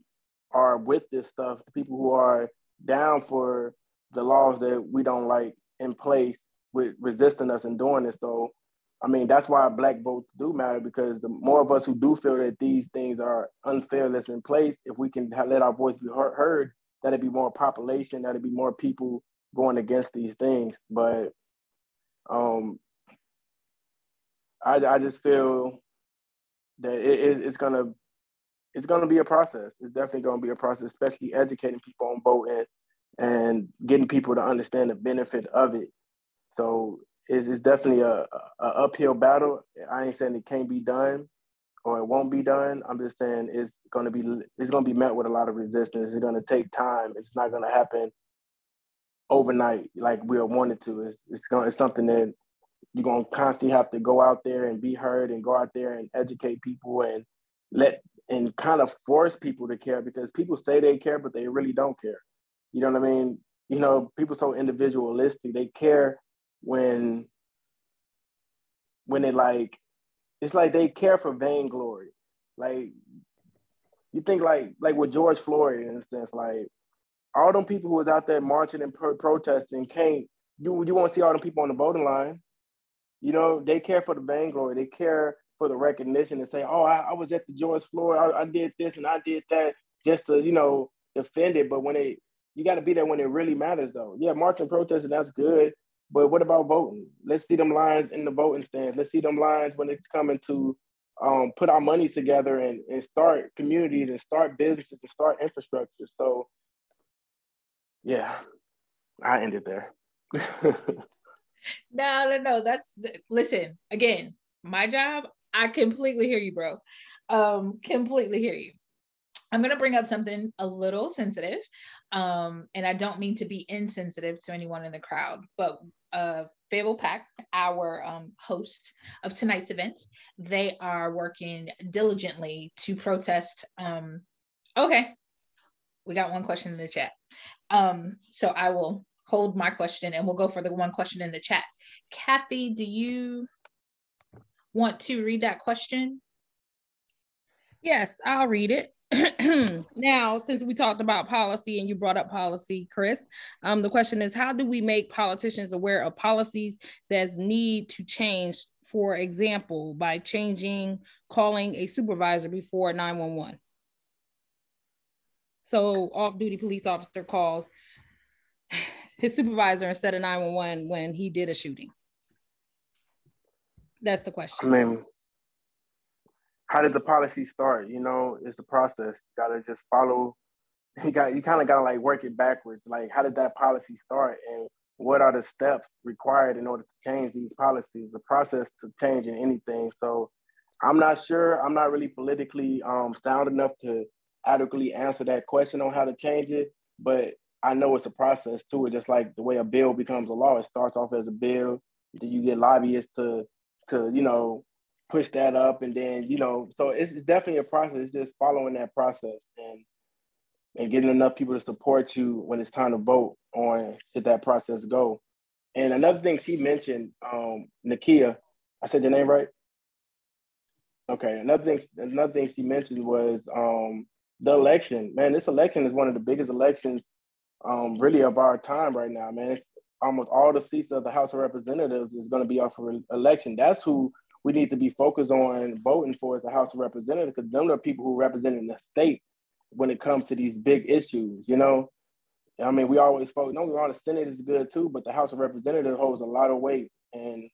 are with this stuff, the people who are down for the laws that we don't like in place with resisting us and doing it. So, I mean, that's why black votes do matter because the more of us who do feel that these things are unfair that's in place, if we can let our voice be heard, that'd be more population, that'd be more people going against these things. But um, I, I just feel that it, it's gonna it's gonna be a process. It's definitely gonna be a process, especially educating people on voting and getting people to understand the benefit of it. So it's, it's definitely a, a, uphill battle. I ain't saying it can't be done or it won't be done. I'm just saying it's gonna be it's gonna be met with a lot of resistance. It's gonna take time. It's not gonna happen overnight like we are wanted to. It's it's going it's something that you're gonna constantly have to go out there and be heard and go out there and educate people and let and kind of force people to care because people say they care but they really don't care. You know what I mean? You know, people so individualistic. They care when when they like it's like they care for vainglory. Like you think like like with George Floyd in a sense, like all them people who was out there marching and pro- protesting can't you you won't see all them people on the voting line. You know, they care for the vainglory. They care for the recognition and say, "Oh, I, I was at the George Floyd. I, I, did this and I did that," just to you know defend it. But when they, you got to be there when it really matters, though. Yeah, marching, protesting, that's good. But what about voting? Let's see them lines in the voting stands. Let's see them lines when it's coming to um, put our money together and, and start communities and start businesses and start infrastructure. So yeah, I ended there. <laughs> no, no, no. That's listen, again, my job, I completely hear you, bro. Um, completely hear you. I'm going to bring up something a little sensitive. Um, and I don't mean to be insensitive to anyone in the crowd, but uh, Fayetteville PACT, our um, host of tonight's event, they are working diligently to protest. Um, okay, we got one question in the chat. Um, so I will hold my question and we'll go for the one question in the chat. Kathy, do you want to read that question? Yes, I'll read it. <clears throat> now, since we talked about policy and you brought up policy, Chris, um, the question is how do we make politicians aware of policies that need to change, for example, by changing calling a supervisor before 911? So off-duty police officer calls his supervisor instead of 911 when he did a shooting. That's the question. I mean, how did the policy start? You know, it's a process. You gotta just follow. <laughs> You got you kind of gotta like work it backwards. Like, how did that policy start, and what are the steps required in order to change these policies? The process to changing anything. So, I'm not sure. I'm not really politically um, sound enough to adequately answer that question on how to change it, but I know it's a process to it. Just like the way a bill becomes a law, it starts off as a bill. Then you get lobbyists to to you know push that up, and then you know, so it's, definitely a process. It's just following that process and and getting enough people to support you when it's time to vote on should that process go. And another thing she mentioned, um, Nakia, I said your name right. Okay. Another thing, another thing she mentioned was um, the election, man, this election is one of the biggest elections um, really of our time right now, man. It's almost all the seats of the House of Representatives is going to be up for election. That's who we need to be focused on voting for as the House of Representatives because them are people who represent in the state when it comes to these big issues, you know? I mean, we always focus, no, we all the Senate is good too, but the House of Representatives holds a lot of weight and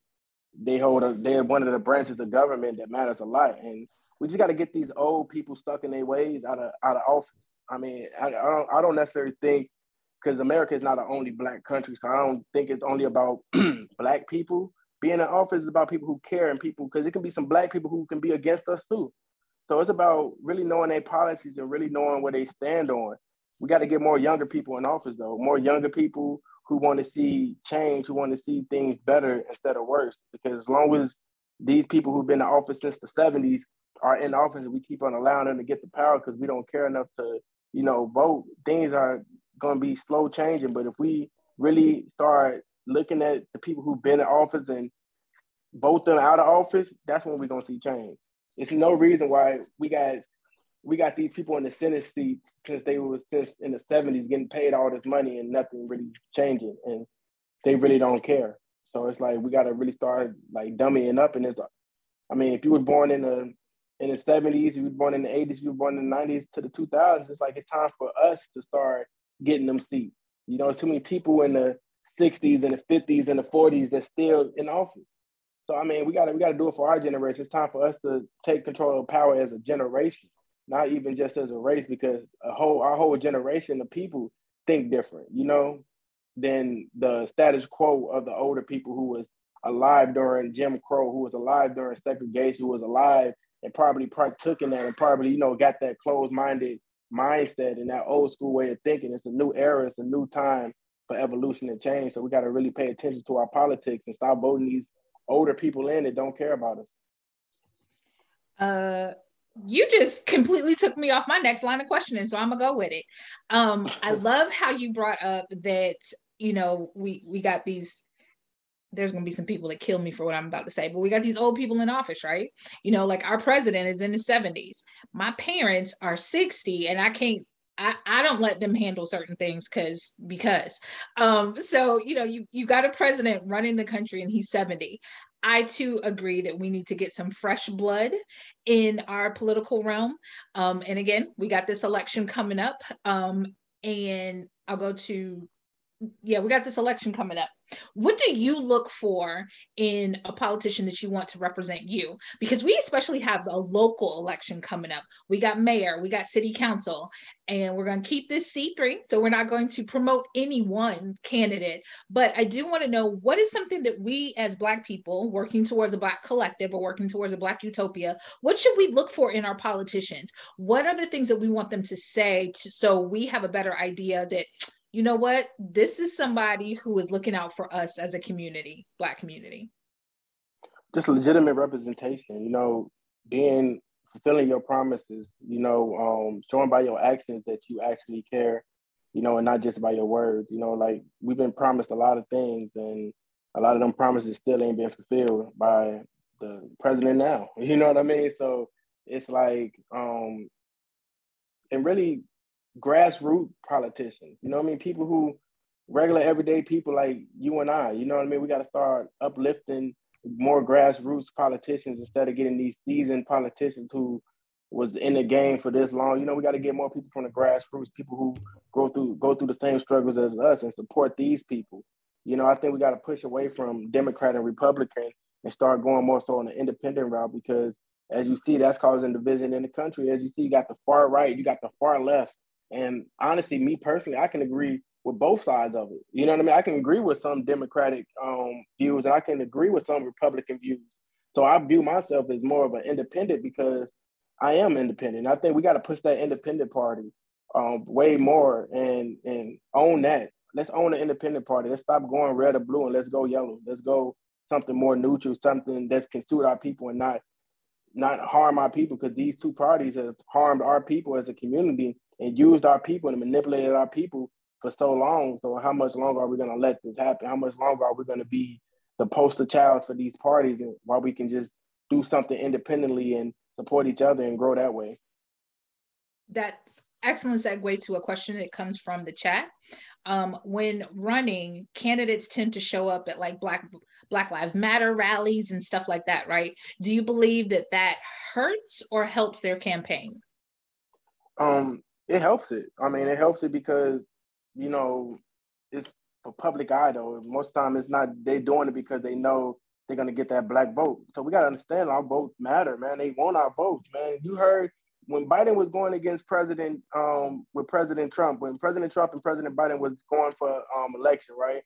they hold a, they're one of the branches of government that matters a lot. And we just got to get these old people stuck in their ways out of out of office. I mean, I, I don't I don't necessarily think because America is not the only black country, so I don't think it's only about <clears throat> black people. Being in office is about people who care and people because it can be some black people who can be against us too. So it's about really knowing their policies and really knowing where they stand on. We got to get more younger people in office though, more younger people who want to see change, who want to see things better instead of worse. Because as long as these people who've been in office since the 70s are in office and we keep on allowing them to get the power because we don't care enough to, you know, vote, things are going to be slow changing. But if we really start looking at the people who've been in office and vote them out of office, that's when we're to see change. There's no reason why we got we got these people in the Senate seats since they were since in the 70s getting paid all this money and nothing really changing and they really don't care. So it's like we gotta really start like dummying up and it's I mean, if you were born in the in the 70s, you were born in the 80s, you were born in the 90s to the 2000s, it's like it's time for us to start getting them seats. You know, too many people in the 60s and the 50s and the 40s that's still in office. So I mean, we gotta we gotta do it for our generation. It's time for us to take control of power as a generation, not even just as a race, because a whole our whole generation of people think different, you know, than the status quo of the older people who was alive during Jim Crow, who was alive during segregation, who was alive and probably partook in that and probably, you know, got that closed-minded mindset and that old school way of thinking. It's a new era, it's a new time for evolution and change. So we got to really pay attention to our politics and stop voting these older people in that don't care about us. Uh, you just completely took me off my next line of questioning, so I'm gonna go with it. Um, I <laughs> love how you brought up that you know we we got these there's going to be some people that kill me for what I'm about to say, but we got these old people in office, right? You know, like our president is in the 70s. My parents are 60 and I can't I, I don't let them handle certain things because because um so you know you you got a president running the country and he's 70 I too agree that we need to get some fresh blood in our political realm. Um and again we got this election coming up um and I'll go to yeah, we got this election coming up. What do you look for in a politician that you want to represent you? Because we especially have a local election coming up. We got mayor, we got city council, and we're going to keep this C3. So we're not going to promote any one candidate. But I do want to know what is something that we as Black people working towards a Black collective or working towards a Black utopia, what should we look for in our politicians? What are the things that we want them to say to, so we have a better idea that you know what? This is somebody who is looking out for us as a community, Black community. Just legitimate representation, you know, being fulfilling your promises, you know, um, showing by your actions that you actually care, you know, and not just by your words. You know, like we've been promised a lot of things, and a lot of them promises still ain't been fulfilled by the president now. <laughs> You know what I mean? So it's like, um, and really grassroots politicians. You know what I mean? People who regular everyday people like you and I. You know what I mean? We got to start uplifting more grassroots politicians instead of getting these seasoned politicians who was in the game for this long. You know, we got to get more people from the grassroots, people who go through go through the same struggles as us and support these people. You know, I think we got to push away from Democrat and Republican and start going more so on the independent route because as you see, that's causing division in the country. As you see, you got the far right, you got the far left, and honestly, me personally, I can agree with both sides of it. You know what I mean? I can agree with some Democratic um, views and I can agree with some Republican views. So I view myself as more of an independent because I am independent. I think we got to push that independent party um, way more and and own that. Let's own the independent party. Let's stop going red or blue and let's go yellow. Let's go something more neutral, something that can suit our people and not not harm our people because these two parties have harmed our people as a community and used our people and manipulated our people for so long. So how much longer are we going to let this happen? How much longer are we going to be the poster child for these parties while we can just do something independently and support each other and grow that way? That's excellent segue to a question that comes from the chat. Um, when running, candidates tend to show up at like Black Black Lives Matter rallies and stuff like that, right? Do you believe that that hurts or helps their campaign? Um, it helps it. I mean, it helps it because you know it's for public eye though. Most time it's not they doing it because they know they're gonna get that black vote. So we gotta understand our votes matter, man. They want our votes, man. You heard when Biden was going against President um with President Trump, when President Trump and President Biden was going for um election, right?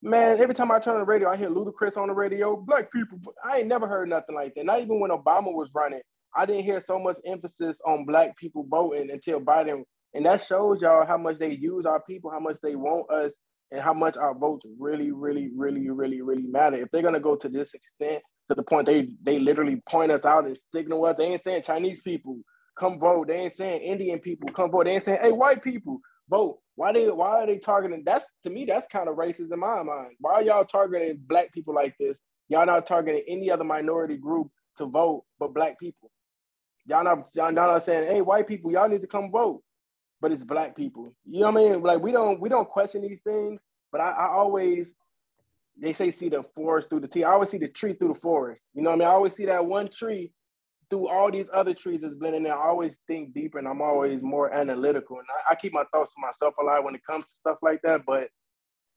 Man, every time I turn on the radio, I hear Ludacris on the radio, black people. I ain't never heard nothing like that. Not even when Obama was running. I didn't hear so much emphasis on black people voting until Biden, and that shows y'all how much they use our people, how much they want us, and how much our votes really, really, really, really, really matter. If they're gonna go to this extent, to the point they they literally point us out and signal us, they ain't saying Chinese people come vote, they ain't saying Indian people come vote, they ain't saying hey white people vote. Why they why are they targeting? That's to me that's kind of racist in my mind. Why are y'all targeting black people like this? Y'all not targeting any other minority group to vote but black people y'all not y'all not saying, hey, white people, y'all need to come vote. But it's black people. You know what I mean? Like we don't we don't question these things, but I, I always they say see the forest through the tree. I always see the tree through the forest. You know what I mean? I always see that one tree through all these other trees that's blending in. I always think deeper and I'm always more analytical. And I, I keep my thoughts to myself a lot when it comes to stuff like that. But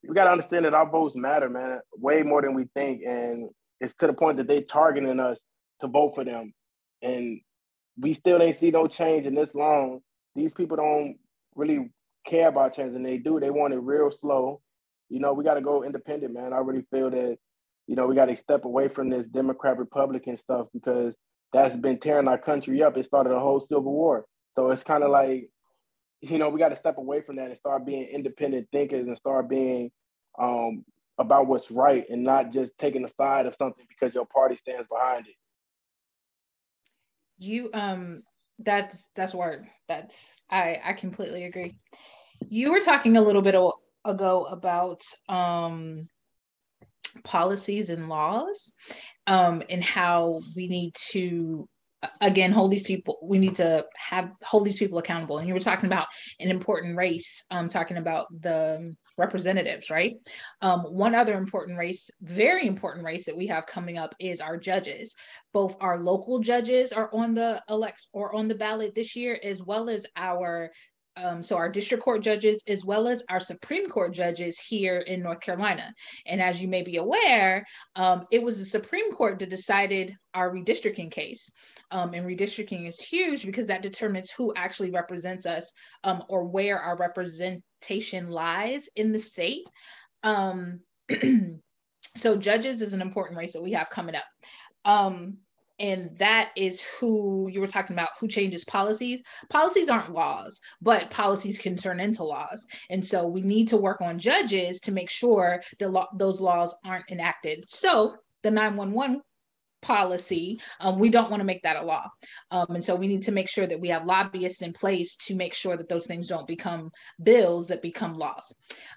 we gotta understand that our votes matter, man, way more than we think. And it's to the point that they targeting us to vote for them. And we still ain't see no change in this long. These people don't really care about change, and they do. They want it real slow. You know, we got to go independent, man. I really feel that, you know, we got to step away from this Democrat Republican stuff because that's been tearing our country up. It started a whole civil war. So it's kind of like, you know, we got to step away from that and start being independent thinkers and start being um, about what's right and not just taking the side of something because your party stands behind it. You um that's that's word. That's I I completely agree. You were talking a little bit ago about um policies and laws um and how we need to again hold these people we need to have hold these people accountable. And you were talking about an important race um talking about the representatives right? Um one other important race very important race that we have coming up is our judges. Both our local judges are on the elect or on the ballot this year as well as our um, so our district court judges as well as our supreme court judges here in north carolina. And as you may be aware um, it was the supreme court that decided our redistricting case um, and redistricting is huge because that determines who actually represents us um, or where our representation lies in the state. Um, <clears throat> so judges is an important race that we have coming up. Um, and that is who you were talking about who changes policies. Policies aren't laws but policies can turn into laws. And so we need to work on judges to make sure that lo- those laws aren't enacted. So the 911 policy um, we don't want to make that a law. Um, and so we need to make sure that we have lobbyists in place to make sure that those things don't become bills that become laws.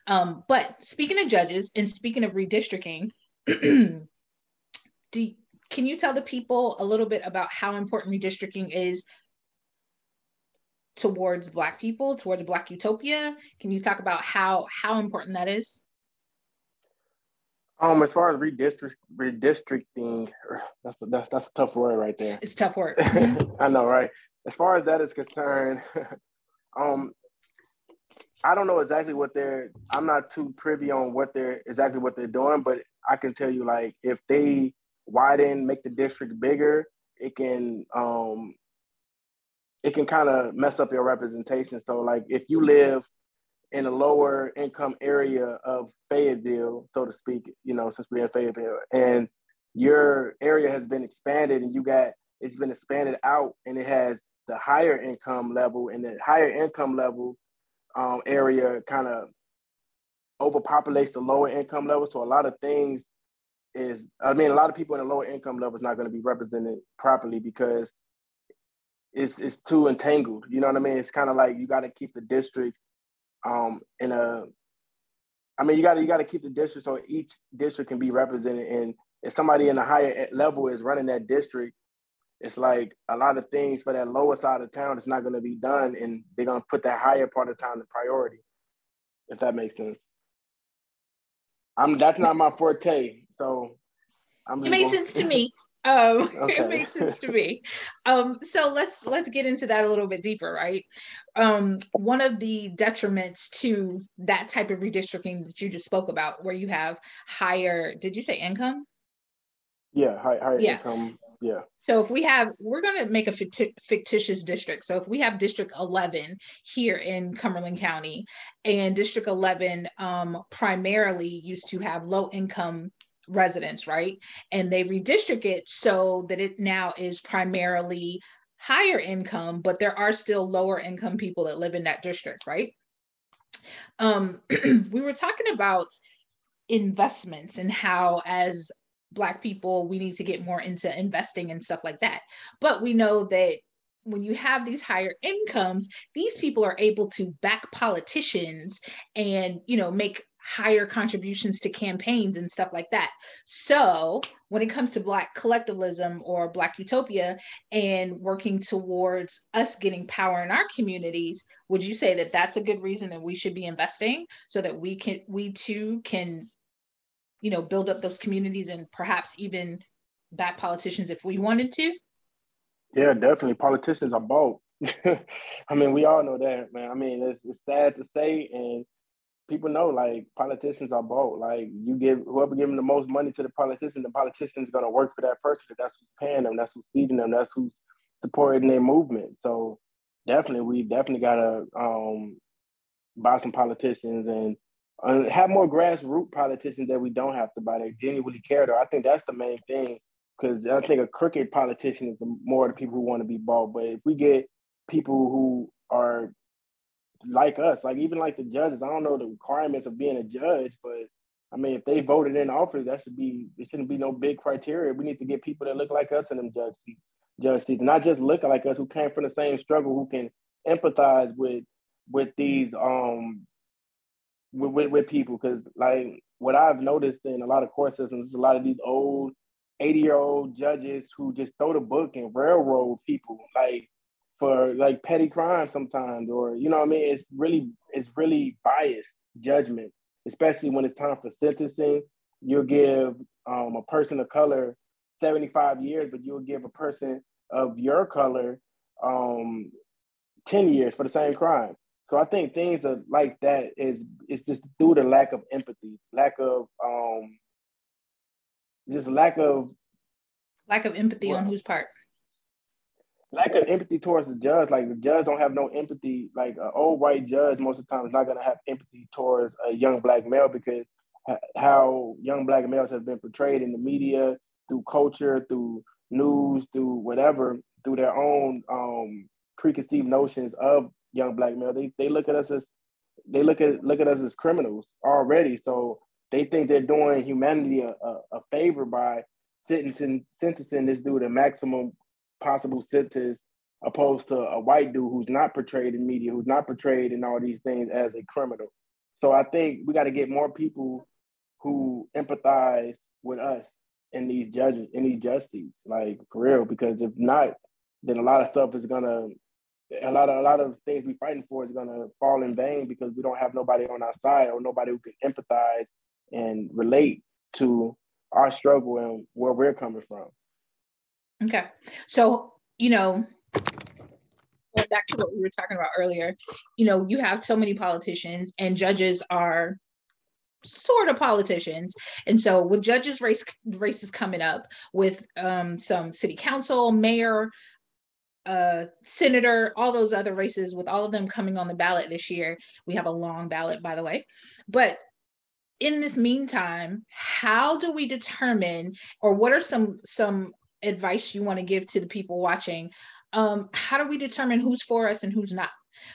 Um, but speaking of judges and speaking of redistricting <clears throat> do can you tell the people a little bit about how important redistricting is towards black people towards black utopia? Can you talk about how how important that is um as far as redistrict redistricting <sighs> that's a, that's that's a tough word right there. It's tough word. <laughs> I know right? As far as that is concerned <laughs> um i don't know exactly what they're i'm not too privy on what they're exactly what they're doing but i can tell you like if they widen, make the district bigger, it can um, it can kind of mess up your representation. So like if you live in a lower income area of Fayetteville, so to speak, you know, since we're in Fayetteville, and your area has been expanded and you got it's been expanded out and it has the higher income level and the higher income level um, area kind of overpopulates the lower income level. So a lot of things is I mean a lot of people in the lower income level is not going to be represented properly because it's it's too entangled. You know what I mean? It's kind of like you got to keep the districts um in a I mean you got to you got to keep the district so each district can be represented and if somebody in a higher level is running that district it's like a lot of things for that lower side of town is not going to be done and they're going to put that higher part of town in priority if that makes sense i'm that's not my forte so I'm it made sense to me. <laughs> Um, <laughs> okay. it made sense to <laughs> me. Um, so let's let's get into that a little bit deeper, right? Um, one of the detriments to that type of redistricting that you just spoke about, where you have higher, did you say income? Yeah, high, higher yeah. income. Yeah. So if we have, we're going to make a fictitious district. So if we have District 11 here in Cumberland County, and District 11 um, primarily used to have low income residents, right? And they redistrict it so that it now is primarily higher income, but there are still lower income people that live in that district, right? Um, <clears throat> we were talking about investments and how, as Black people, we need to get more into investing and stuff like that. But we know that when you have these higher incomes these people are able to back politicians and you know make higher contributions to campaigns and stuff like that. So, when it comes to Black collectivism or Black utopia and working towards us getting power in our communities, would you say that that's a good reason that we should be investing so that we can, we too can, you know, build up those communities and perhaps even back politicians if we wanted to? Yeah, definitely. Politicians are both. <laughs> I mean, we all know that, man. I mean, it's, it's sad to say, and people know like politicians are bought. Like you give whoever giving the most money to the politician, the politician's gonna work for that person that's who's paying them, that's who's feeding them, that's who's supporting their movement. So definitely, we definitely gotta um, buy some politicians and uh, have more grassroots politicians that we don't have to buy that genuinely care. Though I think that's the main thing because I think a crooked politician is the more the people who want to be bought. But if we get people who are like us, like even like the judges. I don't know the requirements of being a judge, but I mean, if they voted in office, that should be it shouldn't be no big criteria. We need to get people that look like us in them judge seats, judge seats, not just look like us who came from the same struggle, who can empathize with with these um with with, with people. Because like what I've noticed in a lot of court systems, a lot of these old 80 year old judges who just throw the book and railroad people. Like for like petty crimes sometimes, or you know what I mean. It's really it's really biased judgment, especially when it's time for sentencing. You'll give um, a person of color 75 years, but you'll give a person of your color um, 10 years for the same crime. So I think things are like that is it's just due to lack of empathy, lack of um, just lack of lack of empathy well, on whose part? Lack of empathy towards the judge. Like the judge don't have no empathy. Like an old white judge most of the time is not gonna have empathy towards a young black male because how young black males have been portrayed in the media through culture, through news, through whatever, through their own um, preconceived notions of young black male. They they look at us as they look at look at us as criminals already. So they think they're doing humanity a, a, a favor by sentencing sentencing this dude a maximum possible sentence opposed to a white dude who's not portrayed in media, who's not portrayed in all these things as a criminal. So I think we got to get more people who empathize with us in these judges, in these seats, like for real. Because if not, then a lot of stuff is gonna, a lot of a lot of things we're fighting for is gonna fall in vain because we don't have nobody on our side or nobody who can empathize and relate to our struggle and where we're coming from. Okay. So, you know, going back to what we were talking about earlier, you know, you have so many politicians and judges are sort of politicians. And so with judges race races coming up with um, some city council, mayor, uh, senator, all those other races with all of them coming on the ballot this year. We have a long ballot, by the way. But in this meantime, how do we determine or what are some some advice you want to give to the people watching um, how do we determine who's for us and who's not?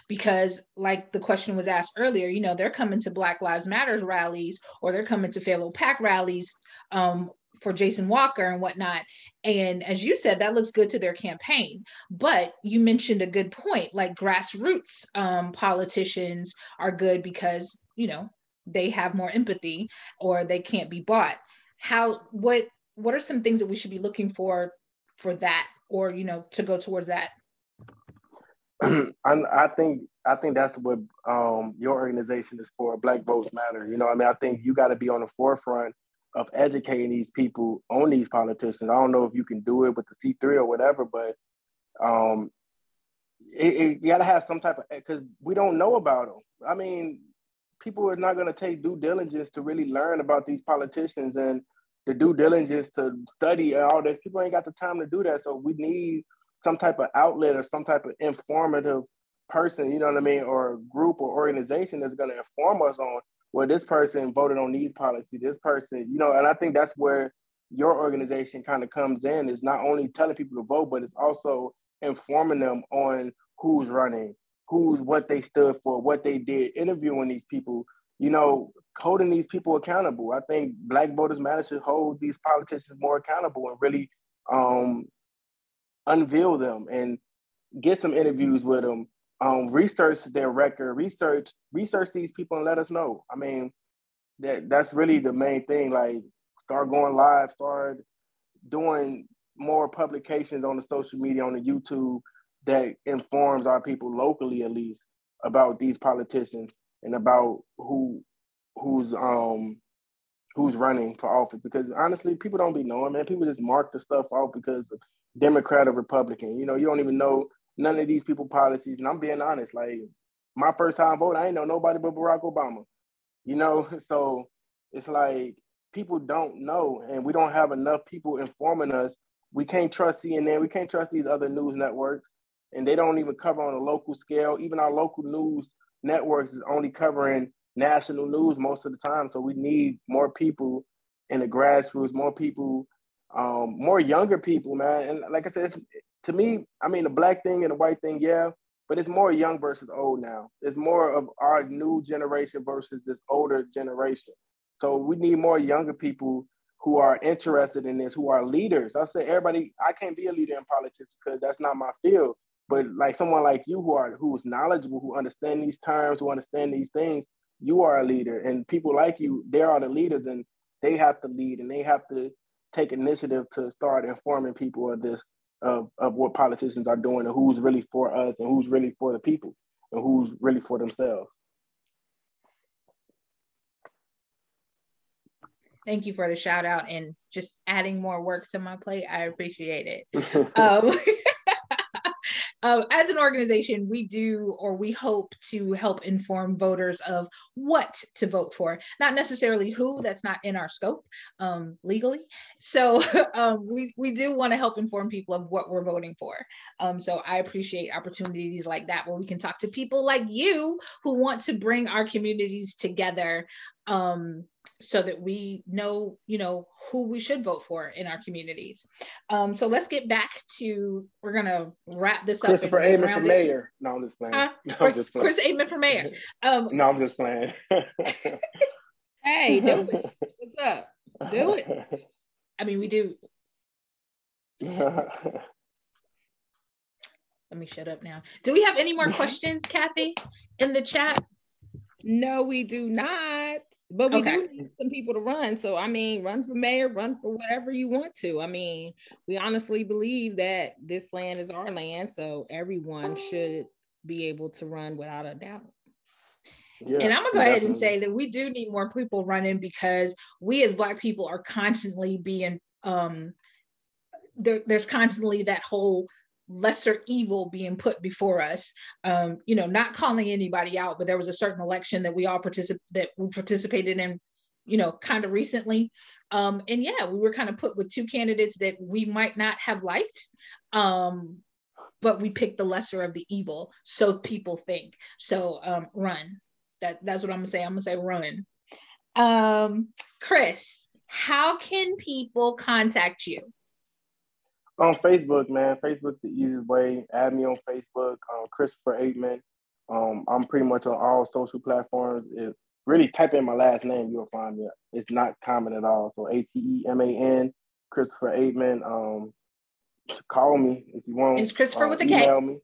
Because like the question was asked earlier you know they're coming to black lives matters rallies or they're coming to Fayetteville PACT rallies um, for jason walker and whatnot. And as you said that looks good to their campaign. But you mentioned a good point like grassroots um, politicians are good because you know they have more empathy or they can't be bought. How what what are some things that we should be looking for for that or you know to go towards that <clears throat> I, I think I think that's what um, your organization is for. Black Votes Matter. You know, I mean, I think you got to be on the forefront of educating these people on these politicians. I don't know if you can do it with the C three or whatever, but um, it, it, you got to have some type of because we don't know about them. I mean, people are not going to take due diligence to really learn about these politicians and the due diligence to study all this. People ain't got the time to do that. So we need some type of outlet or some type of informative person, you know what I mean, or group or organization that's going to inform us on well, this person voted on these policies, this person, you know, and I think that's where your organization kind of comes in is not only telling people to vote, but it's also informing them on who's running, who's what they stood for, what they did, interviewing these people, you know, holding these people accountable. I think Black Voters Matter should hold these politicians more accountable and really um, unveil them and get some interviews with them. Um, research their record, research research these people and let us know. I mean, that that's really the main thing. Like start going live, start doing more publications on the social media, on the YouTube that informs our people locally at least about these politicians and about who who's um who's running for office. Because honestly people don't be knowing man. People just mark the stuff off because of democrat or republican. You know you don't even know none of these people policies. And i'm being honest like my first time vote i ain't know nobody but barack obama you know? <laughs> So it's like people don't know and we don't have enough people informing us. We can't trust cnn we can't trust these other news networks and they don't even cover on a local scale. Even our local news networks is only covering national news most of the time so we need more people in the grassroots more people um, more younger people man and like i said to me i mean the black thing and the white thing yeah but it's more young versus old now. It's more of our new generation versus this older generation. So we need more younger people who are interested in this, who are leaders. I say everybody, I can't be a leader in politics because that's not my field. But like someone like you who are who's knowledgeable, who understand these terms, who understand these things, you are a leader. And people like you, they are the leaders and they have to lead and they have to take initiative to start informing people of this of, of what politicians are doing and who's really for us and who's really for the people and who's really for themselves. Thank you for the shout out and just adding more work to my plate. I appreciate it. <laughs> um, <laughs> uh, as an organization, we do or we hope to help inform voters of what to vote for, not necessarily who, that's not in our scope um, legally. So <laughs> um, we, we do want to help inform people of what we're voting for. Um, so I appreciate opportunities like that where we can talk to people like you who want to bring our communities together um, so that we know, you know, who we should vote for in our communities. Um, so let's get back to, we're gonna wrap this up. Christopher Ateman for mayor. No, I'm just playing. No, I'm just playing. Chris Ateman for mayor. <laughs> Um, no, I'm just playing. <laughs> hey, do it. What's up? Do it. I mean, we do. <laughs> Let me shut up now. Do we have any more questions, Kathy, in the chat? No, we do not. But we okay. do need some people to run. So I mean, run for mayor, run for whatever you want to. I mean, we honestly believe that this land is our land, so everyone should be able to run without a doubt. Yeah, and I'm gonna go definitely. ahead and say that we do need more people running because we as Black people are constantly being um there, there's constantly that whole lesser evil being put before us. Um, you know, not calling anybody out, but there was a certain election that we all participate that we participated in, you know, kind of recently. Um, and yeah, we were kind of put with two candidates that we might not have liked. Um, but we picked the lesser of the evil, so people think. So um, run. That that's what I'm gonna say. I'm gonna say run. Um, Chris, how can people contact you? On Facebook, man. Facebook's the easiest way. Add me on Facebook, um, Christopher Ateman. Um, I'm pretty much on all social platforms. If really type in my last name, you'll find me. It's not common at all. So A T E M A N, Christopher Ateman. Um, call me if you want. It's Christopher uh, with a K. Email me.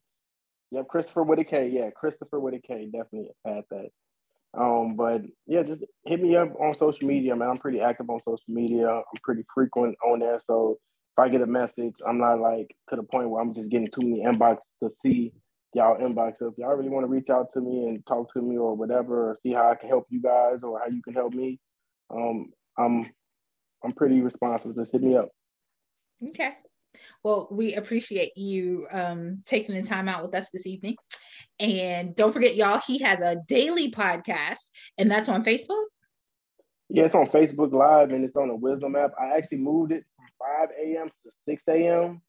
Yep, Christopher with a K. Yeah, Christopher with a K. Definitely add that. Um, but yeah, just hit me up on social media, man. I'm pretty active on social media. I'm pretty frequent on there. So if I get a message, I'm not like to the point where I'm just getting too many inboxes to see y'all inbox. So if y'all really want to reach out to me and talk to me or whatever, or see how I can help you guys or how you can help me, um, I'm I'm pretty responsive. Just hit me up. Okay. Well, we appreciate you um, taking the time out with us this evening. And don't forget, y'all, he has a daily podcast, and that's on Facebook. Yeah, it's on Facebook Live and it's on the Wisdom app. I actually moved it 5 a.m. to 6 a.m.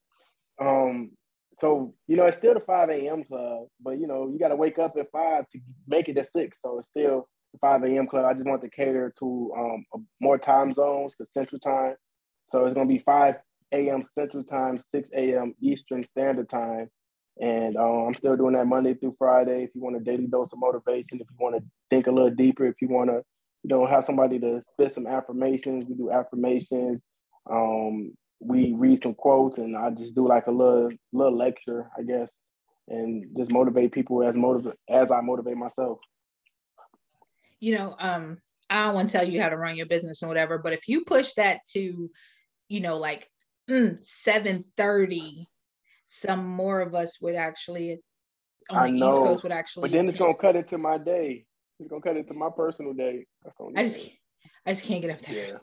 Um, so you know, it's still the 5 a.m. club, but you know, you got to wake up at five to make it at six. So it's still the 5 a.m. club. I just want to cater to um, more time zones, because Central Time. So it's gonna be 5 a.m. Central Time, 6 a.m. Eastern Standard Time. And um, I'm still doing that Monday through Friday. If you want a daily dose of motivation, if you want to think a little deeper, if you want to, you know, have somebody to spit some affirmations, we do affirmations, um, we read some quotes, and I just do like a little little lecture, I guess, and just motivate people as motivate as I motivate myself. You know, um, I don't want to tell you how to run your business and whatever, but if you push that to, you know, like mm, 7:30, some more of us would actually on I the know, East Coast would actually. But then it's gonna cut it to my day. It's gonna cut it to my personal day. I just, I just can't get up there. Yeah.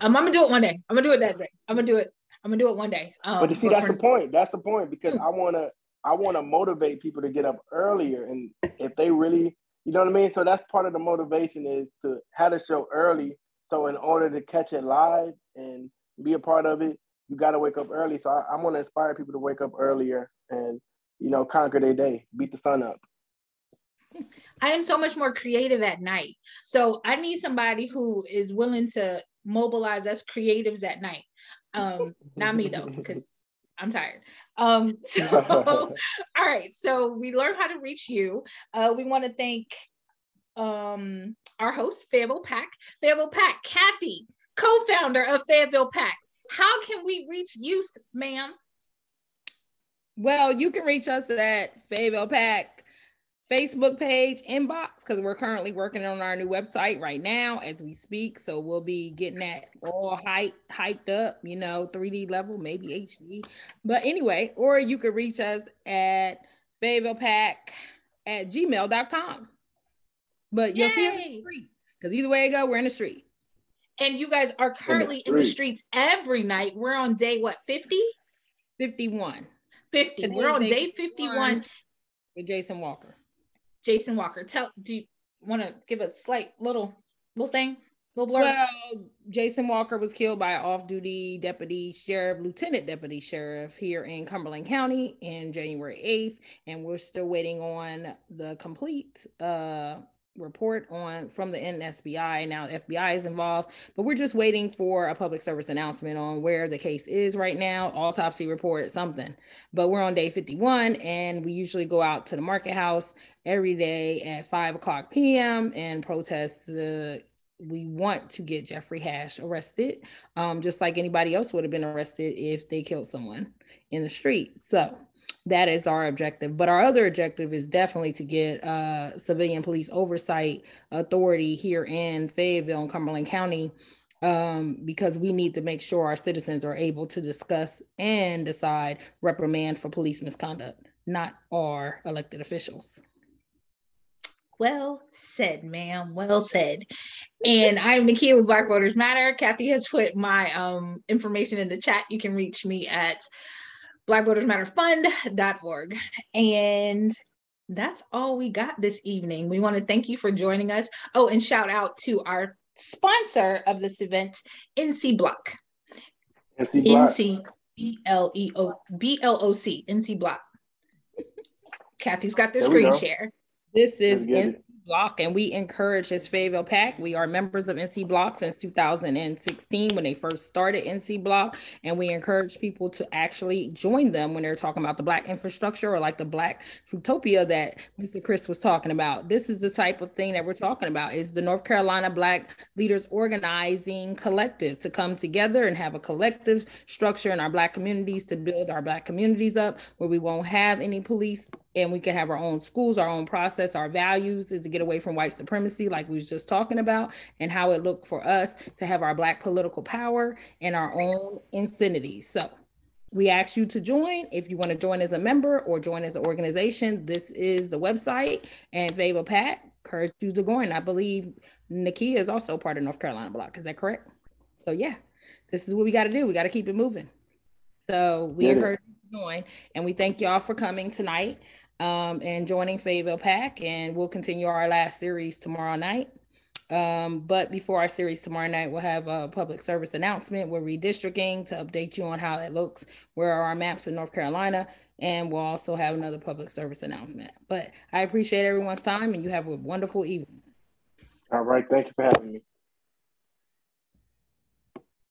Um, I'm gonna do it one day. I'm gonna do it that day. I'm gonna do it. I'm gonna do it one day. Um, but see, that's the point. That's the point because mm. I wanna, I wanna motivate people to get up earlier, and if they really, you know what I mean. So that's part of the motivation is to have the show early. So in order to catch it live and be a part of it, you got to wake up early. So I, I want to inspire people to wake up earlier and you know conquer their day, beat the sun up. <laughs> I am so much more creative at night. So I need somebody who is willing to mobilize us creatives at night. Um, <laughs> not me though, because I'm tired. Um, <laughs> so <laughs> all right, so we learned how to reach you. Uh, we want to thank um our host, Fayetteville PACT. Fayetteville PACT, Kathy, co-founder of Fayetteville PACT. How can we reach you, ma'am? Well, you can reach us at Fayetteville PACT Facebook page inbox because we're currently working on our new website right now as we speak. So we'll be getting that all hype hyped up, you know, 3D level, maybe HD. But anyway, or you could reach us at fayettevillepact at gmail.com. But you'll Yay. see us in the street because either way it go, we're in the street. And you guys are currently in the, in the streets every night. We're on day what, 50? 51. 50. We're on day 51 with Jason Walker. Jason Walker. Tell do you want to give a slight little little thing? Little blurb? Well, Jason Walker was killed by off-duty deputy sheriff, lieutenant deputy sheriff here in Cumberland County in January 8th, and we're still waiting on the complete uh report on from the NSBI. Now FBI is involved, but we're just waiting for a public service announcement on where the case is right now, autopsy report, something. But we're on day 51 and we usually go out to the market house every day at 5 o'clock p.m. and protest the we want to get Jeffrey Hash arrested, um, just like anybody else would have been arrested if they killed someone in the street. So that is our objective. But our other objective is definitely to get uh, civilian police oversight authority here in Fayetteville and Cumberland County um, because we need to make sure our citizens are able to discuss and decide reprimand for police misconduct, not our elected officials. Well said, ma'am. Well said. And I'm Nakia with Black Voters Matter. Kathy has put my um, information in the chat. You can reach me at blackvotersmatterfund.org. And that's all we got this evening. We want to thank you for joining us. Oh, and shout out to our sponsor of this event, NC BLOC. NC BLOC. NC B L E O B L O C, NC BLOC. Kathy's got the screen share. This is NC BLOC, and we encourage this Fayetteville PACT. We are members of NC BLOC since 2016 when they first started NC BLOC, and we encourage people to actually join them when they're talking about the Black infrastructure or like the Black Fruitopia that Mr. Chris was talking about. This is the type of thing that we're talking about is the North Carolina Black Leaders Organizing Collective to come together and have a collective structure in our Black communities to build our Black communities up where we won't have any police and we can have our own schools, our own process, our values is to get away from white supremacy, like we was just talking about, and how it looked for us to have our black political power and our own insanity. So we ask you to join. If you want to join as a member or join as an organization, this is the website and Fayetteville PACT, Encourage you to join. I believe Nakia is also part of North Carolina BLOC. Is that correct? So yeah, this is what we got to do. We got to keep it moving. So we yeah. encourage you to join, and we thank y'all for coming tonight um, and joining Fayetteville PACT. And we'll continue our last series tomorrow night. Um, but before our series tomorrow night, we'll have a public service announcement. We're redistricting to update you on how it looks, where are our maps in North Carolina, and we'll also have another public service announcement. But I appreciate everyone's time, and you have a wonderful evening. All right. Thank you for having me.